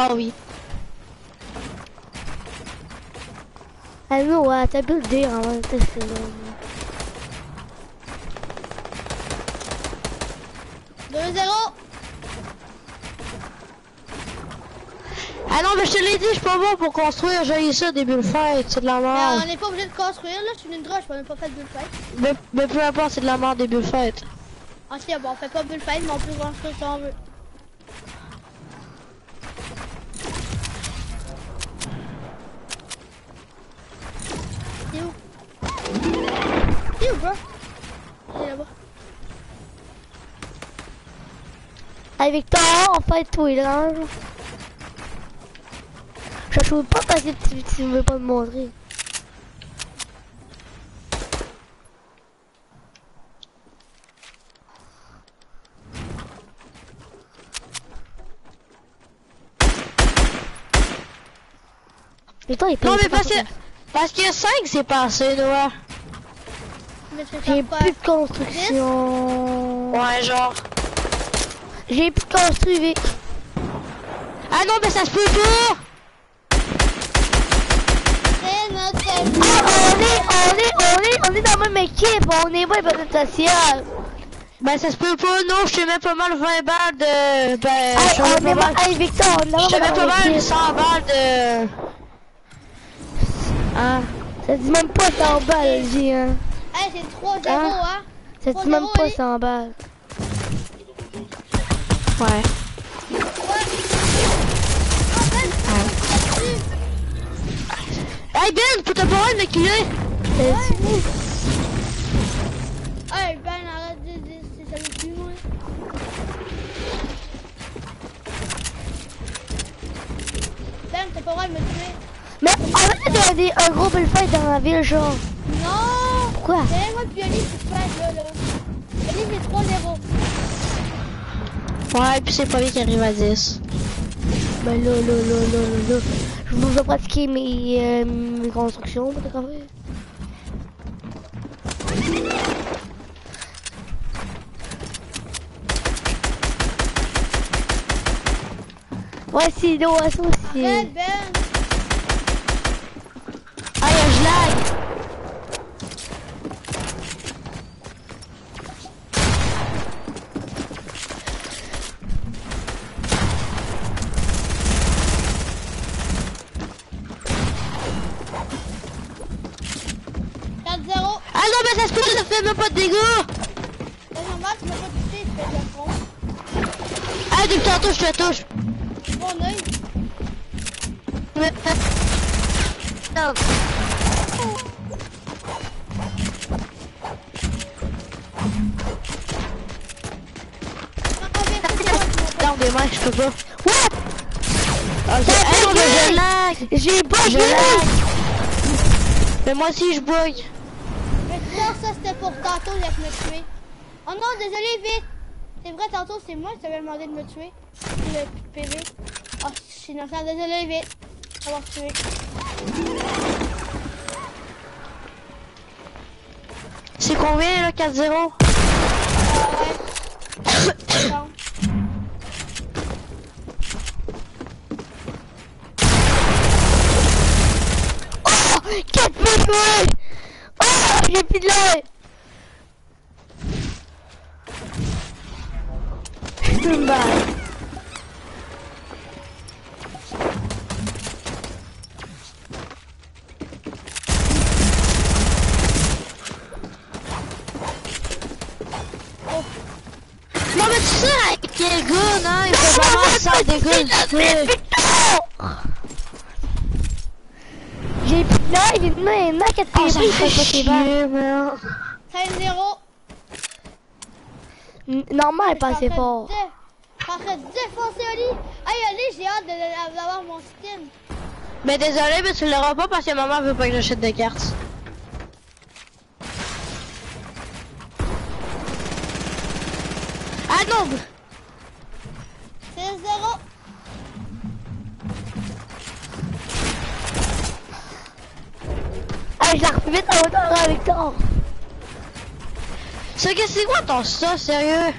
Ah oui.
Ah non, ouais, t'as buildé en même temps, c'est là.
2-0.
Ah non, mais je te l'ai dit, je suis pas bon pour construire. J'ai eu ça des bullfights, c'est de la
Mais
merde.
on n'est pas obligé de construire là, je suis une droche, on n'a pas fait de bullfight.
Mais, mais peu importe, c'est de la merde des bullfights.
Ah si, bon, on fait pas bullfight, mais on peut construire si on veut. Bro Il est là-bas.
Hey Victor, en fait, toi, il range. Je trouve pas parce que tu, tu veux pas me montrer. Victor, il est pas
Non, mais parce
pas-
que. Parce que 5 c'est passé, Noah.
J'ai
pas
plus de construction.
Ouais, genre.
J'ai plus de construit, Vic.
Ah non, mais ça se peut pas!
Ah, on est, on est, on est, on est dans la même équipe. On est pas une social.
Ben, ça se peut pas, non, je te mets pas mal 20 balles de. Ben,
Hey, on est
pas mal.
hey Victor, on
Je te mets pas
dans
mal
l'équipe.
100 balles de.
Ah, ça dit même pas 100 balles, j'ai hein.
Hey, c'est 3-0,
Ah.
hein.
Ça dit même pas
allez.
100 balles.
Ouais. Hey Ben, pour te parler de me culer!
Ça dit-
Hey, Ben, arrête de dire, c'est ça le plus, moi. Ben, t'as pas le droit de me tuer.
Mais arrête de un gros bullfight dans la ville, genre.
Non!
Pourquoi?
C'est moi puis Ali qui se passe là, là. Ali, c'est 3-0.
Ouais, puis c'est pas lui qui arrive à 10.
Ben là, là, là, là, là, là. Je vais pratiquer mes, euh, mes constructions, en fait. Ouais, c'est aussi.
Arrête, Ben!
Ah, y'a je lag!
Quatre 0
Ah non, mais ça se peut, ça fait même pas de dégâts!
Normal, tu pas touché, tu de la front.
Ah, depuis tantôt, je te touche.
Bon oeil.
Mais- Non.
Moi,
mecs, je peux pas. Hey, mais je lag!
J'ai pas
lag! Mais moi aussi, je bug.
Mais non, ça c'était pour tantôt, a me tuer. Oh non, désolé, vite. C'est vrai, tantôt, c'est moi qui t'avais demandé de me tuer. Le PV. Oh, je suis innocent, désolé, vite. On va tuer.
C'est combien, là, 4-0?
Ah ouais. Attends.
Oh! 4 minutes, ouais! Oh! J'ai plus de l'air!
Non, mais tu sais, non? Il faut vraiment!
J'ai plus de l'air, j'ai mis un mec à tes
ça
pieds,
me fait
c'est pas tes balles.
chier, man.
5-0.
N- Normal, pas assez fort.
de dé- Je suis en train de défoncer Ali. Hey, Ali, j'ai hâte d'avoir mon skin.
Mais désolé, mais tu l'auras pas parce que maman veut pas que j'achète des cartes. Ah non!
6-0.
Ah, je la refais vite en hauteur avec toi.
C'est que c'est quoi ton ça, sérieux?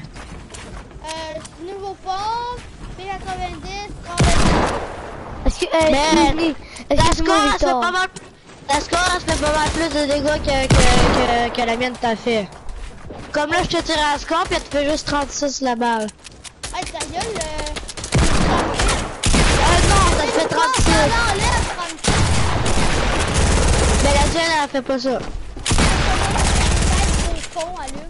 Nouveau pompe. P90. 30.
Est-ce que, euh,
Mais-
excuse-moi,
La
excuse-moi,
score, elle fait pas mal. La score, elle fait pas mal plus de dégâts que, que, que, que la mienne t'a fait. Comme là, je te tire à la score, puis elle te fait juste 36 la balle.
Hey, ta gueule, euh...
Ah non, ça te fait 36.
Non, non, laisse 36.
Mais la tienne, elle fait pas ça.
Tête de con, allume.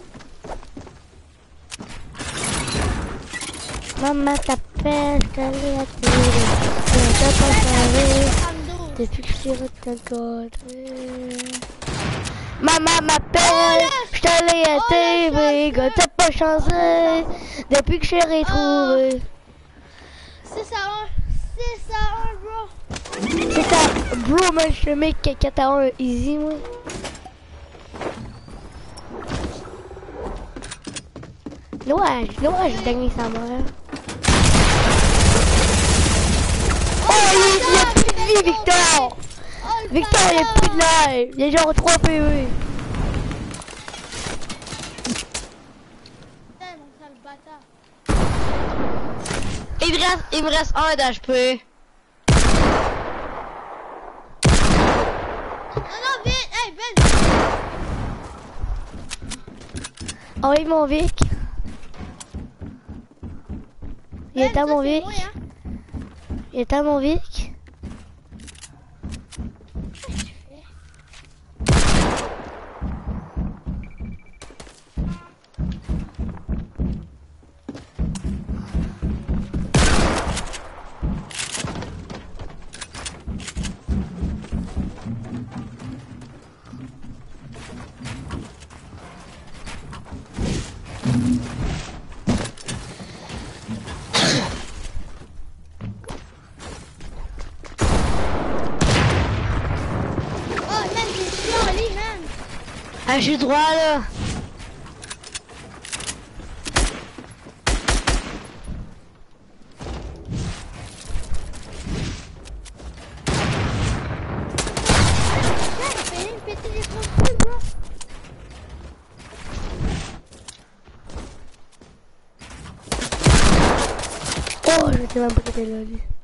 Maman t'appelle, t'allais à télé. Je t'ai pas parlé.
32.
Depuis que je rencontré. Maman m'appelle, je t'allais TV, gars, t'as pas chancé depuis que je l'ai retrouvé.
C'est ça, un. C'est ça, un, bro.
C'est ça, bro, man, je mets 4 à 1 easy, moi. Noah, Noah, j'ai gagné sa mère. Oh, il, a plus de vie, Victor! Victor, il a plus de life! Il y a genre 3 PV.
Bâtard.
Il me reste, il me reste un d'HP.
Non, non, vite. Hey.
Oh oui, mon Vic. Il est à mon Vic. Il est à mon
j'ai
droit là.
Oh, je sais même pas t'es là.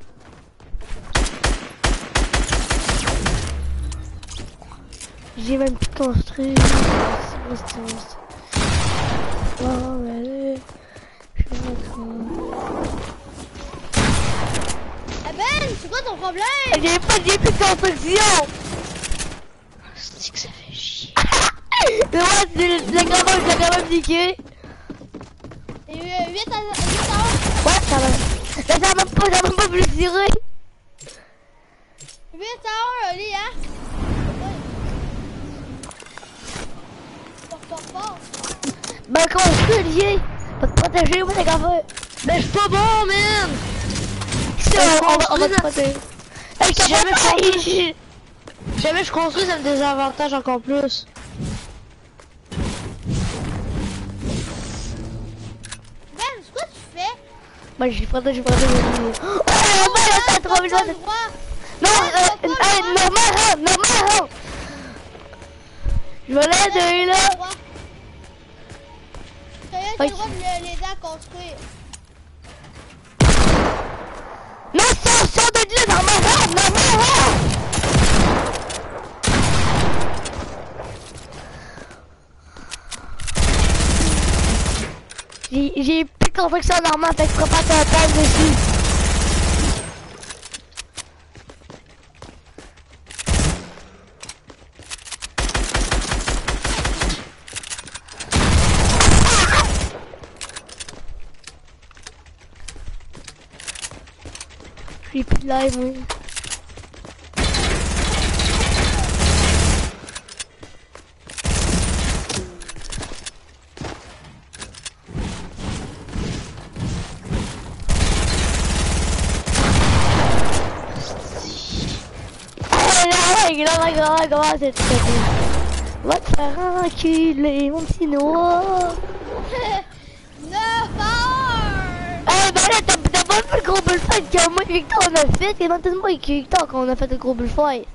J'ai même plus construit. Oh, mais allez. Je mettre
Eh Ben, c'est quoi ton problème?
un- J'ai pas j'ai plus de construction!
C'est que ça fait chier. [LAUGHS]
Mais moi, je l'ai quand même niqué.
Et 8 à 8 à
Ouais, ça va. Ça va même pas, ça va même pas plus tirer.
1. 8 à 1, le lit, hein? Fort, fort, fort.
Ben, construit, Olivier. Va te protéger, moi, t'as qu'à faire.
Mais je suis pas bon, man.
Ça, on, on va, on va te protéger. Hey, je
Si jamais je construis, jamais je construis, ça me désavantage encore plus.
Ben, c'est quoi tu fais?
Ben, j'ai protégé, j'ai protégé. Oh, là, t'as trop besoin
pas
de... Non, euh,
pas
normal, hein, normal, hein. Je vais l'aider,
T'as
là.
Le droit. T'as rien
Oui.
le droit de le- l'aider à construire.
Non, sors, sors de là, normal, normal. J'ai j'ai plus de construction normale, fait que je tête dessus. J'ai plus de live, oui. Ah, là, ouais, là, là, là, comment c'est très bien. Va te faire enculer, mon petit noir.
9 heures!
Eh là, t'as t'as pas vu le gros bullfight que moi et Victor on a fait? C'est maintenant moi et Victor qu'on a fait le gros bullfight.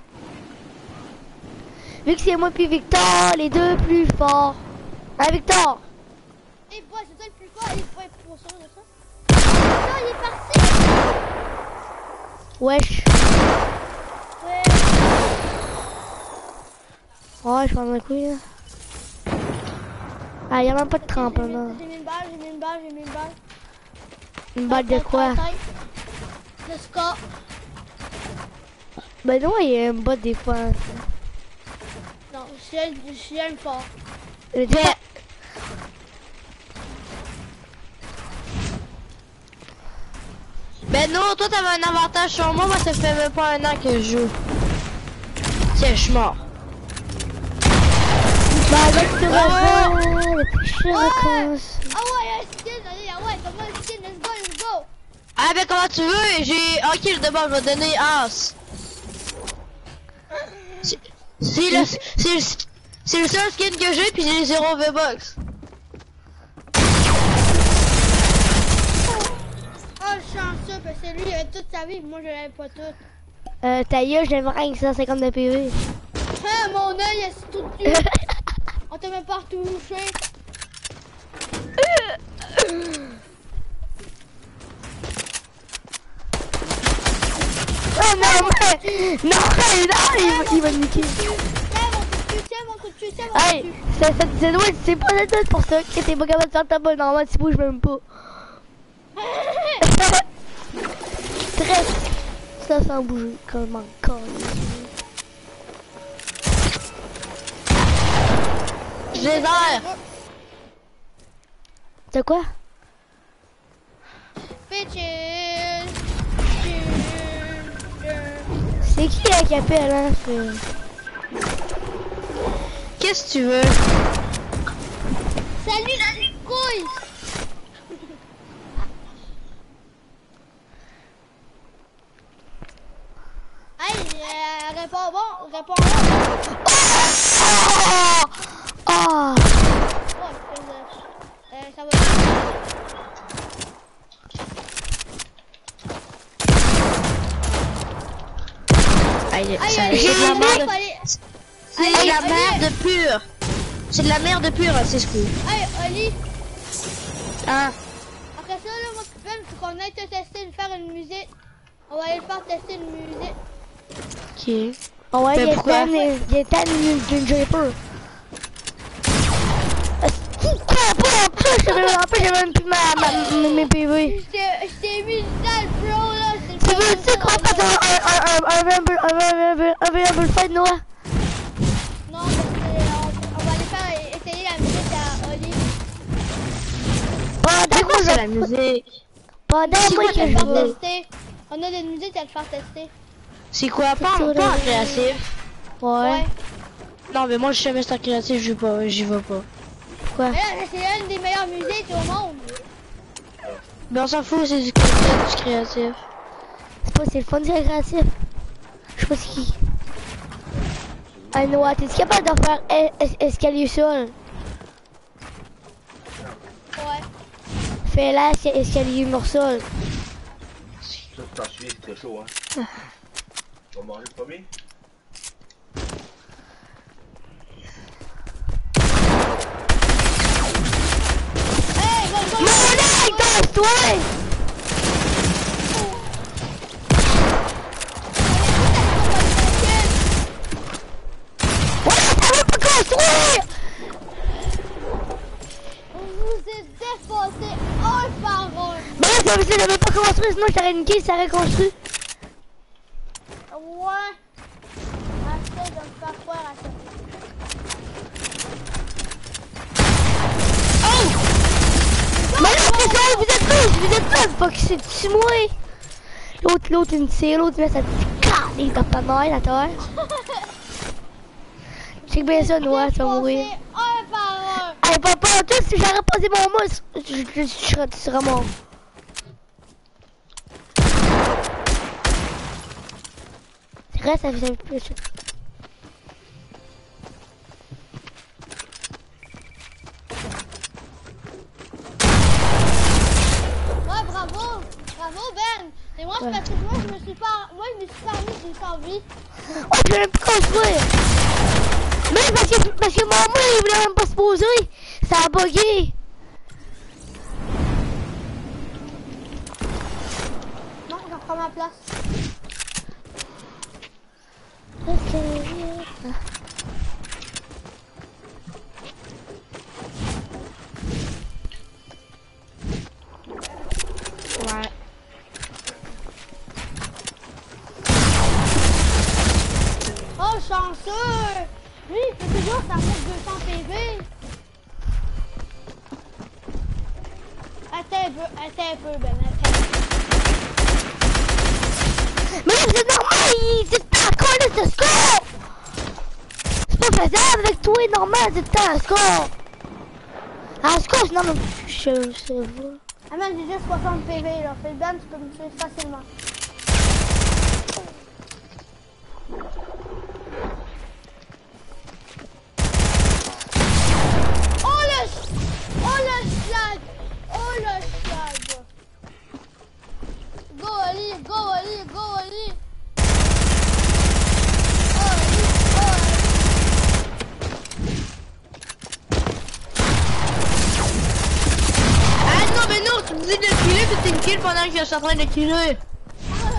Vu que c'est moi puis Victor, les deux plus forts. Hein Victor?
Et bois, c'est toi le plus fort, il faut être pour de ça. Non, il est parti!
Wesh.
Ouais.
Ouais, je prends un coup là. Ah, y'a même pas de
mis-
là.
J'ai mis une balle, j'ai mis une balle, j'ai mis une balle.
Une balle de quoi?
Le score.
Ben non, il y a un bot des fois.
Non, je suis fort.
Pas-
Ben non, toi t'avais un avantage sur moi, moi ça fait même pas un an que je joue. Tiens, je suis mort.
Bah, avec ce
Bravo.
rejoint, recommence.
Ah ouais, un skin, allez, ah ouais, donne-moi un skin, let's go, let's go.
Ah ben comment tu veux? J'ai... Ok, je demande, je vais donner As. C'est c'est le... C'est le... C'est le seul skin que j'ai, puis j'ai 0 V-Bucks.
Oh, chanceux, parce que lui, il avait toute sa vie, moi, je l'avais pas toute.
Euh, ta gueule, j'aime rien que 150 de PV.
Ah, mon œil, est tout dessus. [LAUGHS] On t'a même pas retouché.
Oh non, mais... Non, non, il, va- me niquer.
Cul.
ça, ça, ça c'est pas la tête pour ça que t'es pas capable de faire ta bonne normal, tu bouges même pas. [LAUGHS] Stress. Ça sans bouger, comme encore.
Je les aire.
T'as quoi?
Bitches.
C'est qui là qui appelle, hein?
Qu'est-ce que tu veux?
Salut, la couille. Hey, euh, réponds bon, réponds bon.
Oh! Oh!
Oh, euh, ça va.
Aïe,
Aïe,
C'est de la merde.
fallait-
C'est
Aïe,
de la
aïe,
merde pure. C'est de la merde pure, c'est ce
Oli,
Ah.
après ça, là, moi, qu'on aille te tester de faire une musique. On va aller le faire tester une musique.
Ok.
Oh est temps d'une Japer. Pourquoi pas? En plus, j'avais- même plus ma, ma, mes PV.
Je t'ai- mis dans le pro,
un, un, un, variable- un, variable- un variable fight, Noah?
Non, parce que on, on va aller faire essayer la musique à Oli.
Pendant
C'est quoi ça
je-
la musique
Pendant
C'est
moi
quoi
que je veux.
tester? On a des musiques à te faire tester.
C'est quoi Pas,
sur
pas en
le-
créatif.
Ouais.
Non, mais moi je suis jamais star créatif, j'y vais pas. J'y vais pas.
Mais là, c'est une des meilleures musiques au monde.
Mais on s'en fout, c'est du créatif. du créatif.
C'est pas, c'est le fun, c'est créatif. Je sais pas qui. Ah, Noah, t'es capable de faire es- es- escalier sol?
Ouais.
Fais là, c'est escalier mur sol.
Ça, tu t'en c'est très chaud, hein. Tu vas manger le premier?
Hey,
Mon œil, casse-toi! Ouais, ça construire!
Vous êtes défoncé un par un.
Mais là, ça dire que j'avais pas construit, sinon je t'aurais niqué, ça aurait construit.
Ouais. Essaye de me faire croire à ça.
Mais là, c'est ça, vous êtes tous, vous êtes tous, pas que c'est tu moi. L'autre, l'autre, il me tire, l'autre, sa petite carte, il tape pas mal à terre. [LAUGHS] Bien ça, Noah, tu vas mourir.
Un par un.
Hey, papa, toi, si j'aurais posé mon mousse, je, serais- tu serais mort. C'est vrai, ça fait un peu plus.
Ouais, bravo. Bravo, Ben. Et moi, c'est
Ouais.
parce que moi, je me suis pas, moi, je me suis permis d'une survie.
Oh, je vais pas construire. Mais parce que, parce que mon il voulait même pas se poser. Ça a bugué.
Non, je reprends ma place. Ben.
Mais c'est normal, c'est pas là, ce score. C'est pas faisable avec toi, normal, c'est pas un score. Ah, c'est quoi? Non, mais je je pas.
Ah man, j'ai juste 60 PV là. Le ban, tu peux me tuer facilement.
Train de killer.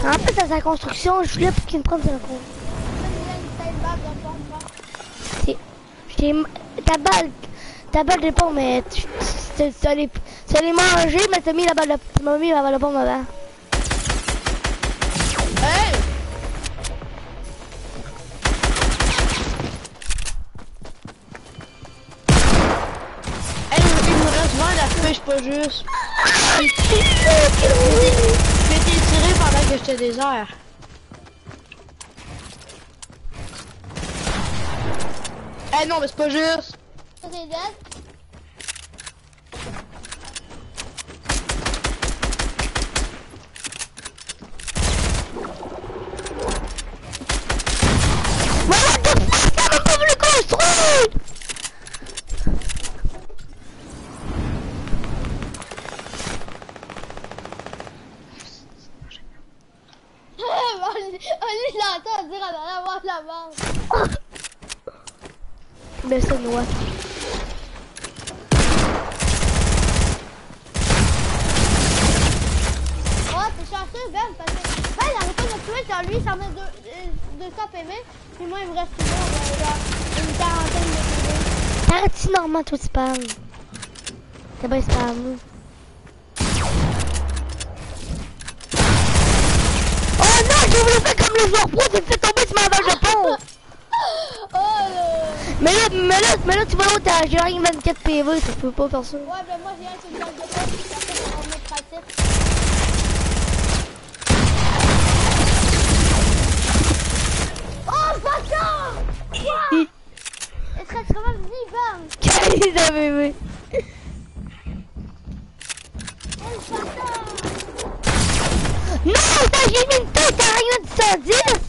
En fait, dans sa construction, je voulais pour qu'il me prenne.
T'as là.
C'est- j'ai- Ta balle, ta balle pompe, mais tu, allais, manger, mais t'as mis la balle m'as mis la balle de pompe avant.
Hey! Hey, il me reste 20 la pêche, pas juste. J'ai été tiré pendant que j'étais désert. Eh non, mais c'est pas juste.
What the fuck, t'as même pas voulu construire!
Ali, Ali, je l'entends dire en allant voir la bande. Ouais, t'es chanceux, Ben, parce que Ben, il arrête pas de tuer quand lui, il s'en met deux- euh, 200 PV. Puis moi, il me reste toujours euh, une quarantaine de PV.
T'arrêtes-tu normalement, toi, tu parles? T'es bien spam. Oh non, j'ai voulu faire comme le joueur pro, j'ai fait tomber sur ma balle de pompe!
Oh là!
Mais là, mais là, mais là, tu vois, t'as- rien 24 PV, ça peut pas faire ça.
Ouais, ben moi, j'ai une de pratique. Oh, bâtard! Quoi? Reste quand même 10 balles. [LAUGHS]
Quel de bébé! Non, t'as une tête, t'as rien de 110!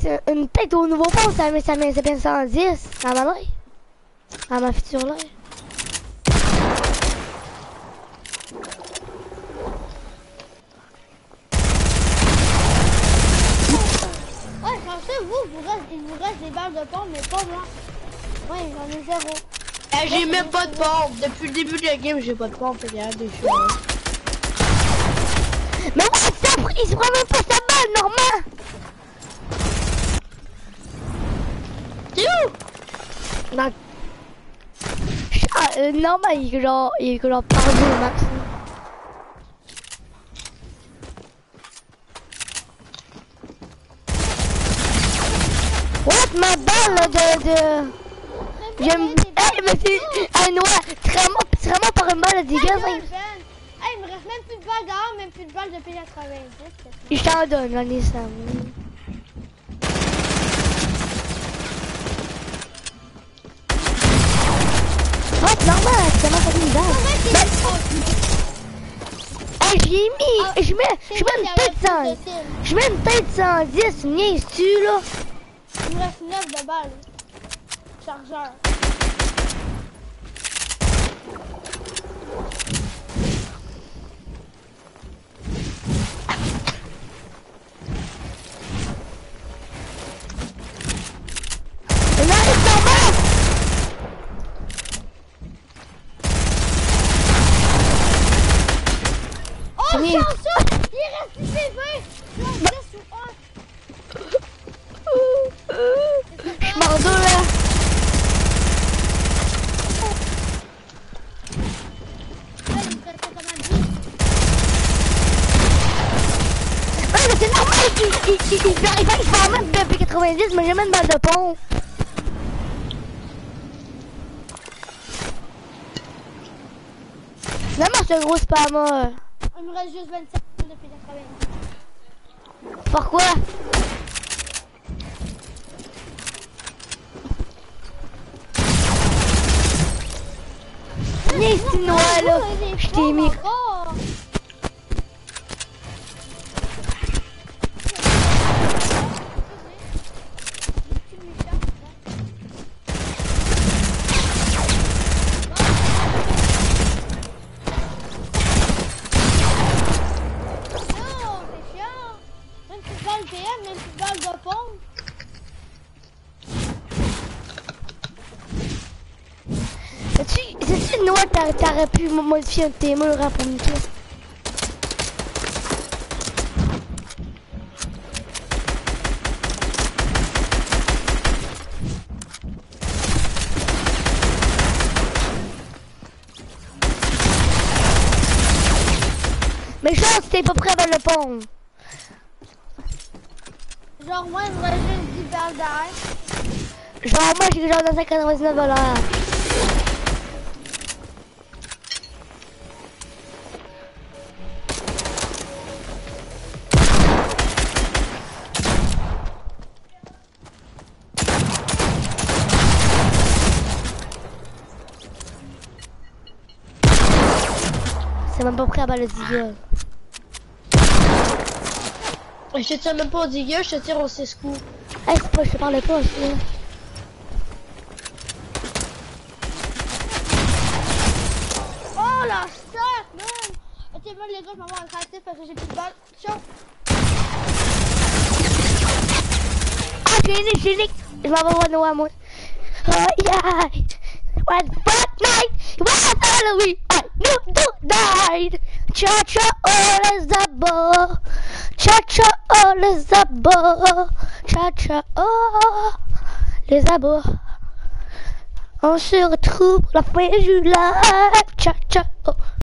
C'est une tête au nouveau pont, ça met, ça met, ça met 110 à ma l'air. À ma future l'air.
Ouais, chanceux, vous, vous reste, il vous reste des balles de pompe, mais pas moi. Ouais, j'en ai zéro.
Eh, j'ai même pas de pompe. Depuis le début de la game, j'ai pas de pompe. Y a des choses.
Mais ouais, ça, il se prend même pas sa balle, Normand! you! 나, 아, 너만 이거, 이거 방금 막. What ma balle de, de... J'aime, eh, mais c'est, ah, non, vraiment, vraiment par une balle hein.
eh, il me reste même plus de balles dehors, même plus de balles de P90.
Je donne, Ah, ouais, normal, ça m'a fait une balle. Hey, j'ai mis, je mets, je mets une tête sans, je mets une tête sans 10, niaise-tu là?
Il me reste 9 de balles. Chargeur. Chanceux! Il reste plus PV! Non, 10 ou 1.
Je m'en deux, là.
il me restait quand même 10.
Ouais, mais c'est normal qu'il il, il, il, il, il, il fait même de P90, mais j'ai même une balle de pompe. Finalement, c'est un gros spammer.
Il me reste juste 27 secondes de finir
quand même. Pourquoi? Laisse-moi là. Je t'ai mis... t'aurais pu mo- modifier un tes murs hein, pour toi? Mais chance, t'es pas prêt à le pont.
Genre, moi, je voudrais juste 10 balles.
Genre, moi, j'ai genre 999 dollars. C'est même pas prêt à le dire.
Je te tire même pas au digger, je te tire au 6 coups.
Hey, c'est pas, je te parlais pas aussi.
Oh, la stack, man! Ok, moi, les gars, je m'en vais en créatif parce que j'ai plus de balles. Ciao!
Ah, j'ai une, j'ai une. Je m'en vais voir Noah, moi. Oh, yeah. When Fortnite was Halloween, I knew to died. Cha cha, all is the ball. Cha cha, all is the ball. Cha cha, oh, les abois. On se retrouve pour la fin juillet. Cha cha, oh.